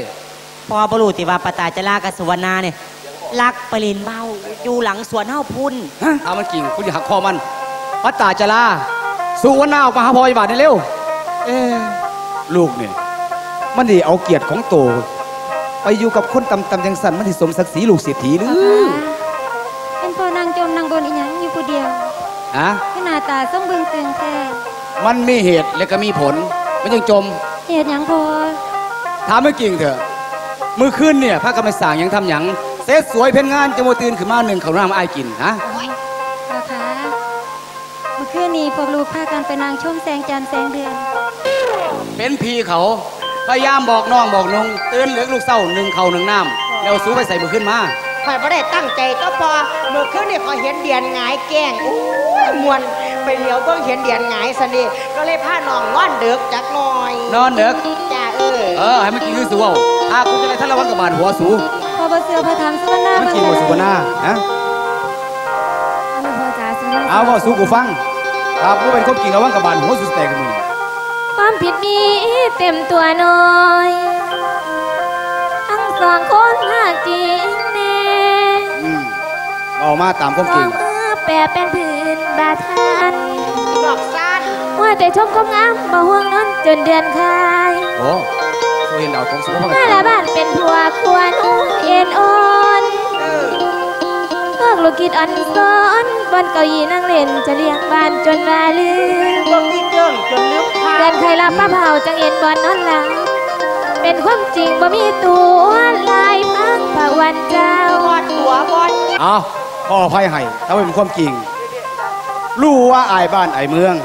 พ่อบ่รู้ติว่าปตาจารากับสุวรรณาเนี่ยลักไปเลินเบ้าอยู่หลังสวนเฮาพุ่นฮะเอามันกิ่งคุณอย่าหักคอมันปัตตาจะลาสุวรรณาออกมาหาพ่อยบาทนี่เร็ว เอ๊ะลูกเนี่ยมันดีเอาเกียรติของโต ไปอยู่กับคนตำตำจังสันมันที่สมศักดิ์ศรีลูกเศรษฐีหรือ เป็นพอนางจมนางบนอีหยังอยู่ผู้เดียวฮะขนาตาส่งเบิ่งตึงแท้มันมีเหตุและก็มีผลมันยังจม เหตุหยังพอถามไม่กิ่งเถอะมือขึ้นเนี่ยพระกำลังสั่งหยังทำหยังเสร็จสวยเพ่นงานจะโมตื่นขึ้นมาหนึ่งเขาวหน้ามาอายกินฮะนะคะเมื่อคืนนี้พวกลูกพากันไปนางชมแสงจันทร์แสงเดือน เป็นพี่เขาพยายามบอกน้องบอกนุงตื่นเหลือกลูกเศร้าหนึ่งเขาหนึ่งน้ำแล้วสู้ไปใส่มือขึ้นมาข่อยบ่ได้ตั้งใจก็พอเมื่อคืนนี่ข่อยเห็นเดียนหงายแกล้งอู้ยมวนไปเหลียวเบิ่งเห็นเดียนหงายซะนี่ก็เลยพาน้องนอนดึกจักหน่อยนอนเด็กจ้าเออเออให้มันกินคือสูเอาหากกูจะได้ท่านระวังกับบาดหัวสูพอบ่เสือพอทำสุวรรณามันเบิ่งกินหัวสูกว่าหน้าฮะอันนี้พ่อจ๋าสุวรรณาเอาว่าสูกูฟังครับกูเป็นคนกินระวังกับบาดหัวสูสแตกกันมึง ความผิดมีเต็มตัวน้อยทั้งสองคนหากจริงแน่อืมเอามาตามความจริงเอามาแปลเป็นพื้นบาทานดอกสั้นว่าแต่ชมก็งามบ่ห่วงนอนจนเดือนคายโอ้ตัวเห็นดาวของสูงพังหน้าละบ้านเป็นผัวควรอุ้เอ็นอ่อนพวกลูกกิดอ่อนซ้อนบนเก้าอี้นั่งเล่นจะเลี้ยงบ้านจนมาลืมพวกนี้เกิงจนลืมทา เดือนใครรับป้าเผาจังเอ็นบอนนอนหลังเป็นความจริงบ่มีตัวลายพังผ่าวันเจ้าบอดตัวบอดเอาพ่ออภัยให้ถ้าเป็นความจริง รู้ว่าอายบ้านอายเมือง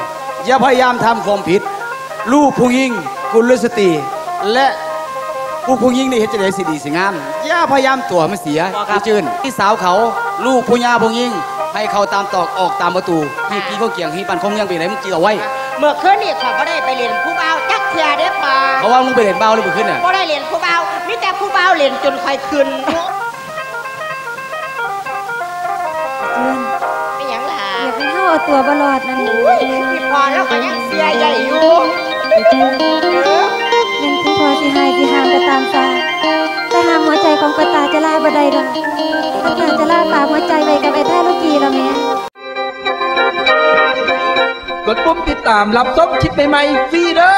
อย่าพยายามทำความผิดลูกผู้หญิงกุลสตรีและผู้ผู้หญิงนี่เห็นจะได้สิดีสิงาม อย่าพยายามตัวมันเสียพี่จืนพี่สาวเขา ลูกผู้ยาผู้หญิงให้เขาตามตอกออกตามประตูที่กี้เขาเกี่ยงที่ปันคงยังไปไหนมึงเกี่ยวไว้ เมื่อคืนนี่ข้าบ่ได้ไปเล่นผู้เบาจักเทียได้ป่าเพราะว่ามึงไปเล่นเบ้าหรือเปล่าขึ้นน่ะบ่ได้เล่นผู้เบามีแต่ผู้เบาเล่นจนไฟขึ้นไม่หยังล่ะอยากให้เฮาเอาตัวบรอดนั่นอุ้ยพี่พรแล้วก็ยังเสียใหญ่อยู่เล่นคุณพ่อสิหายสิหามก็ตามตาแต่หามหัวใจของปะตาจะลาบ่ได้ดอกปะตาจะลาฝากหัวใจไว้กับไอ้แท้ลูกกีแล้วแม่ กดปุ่มติดตามรับชมคลิปใหม่ๆฟรีเด้อ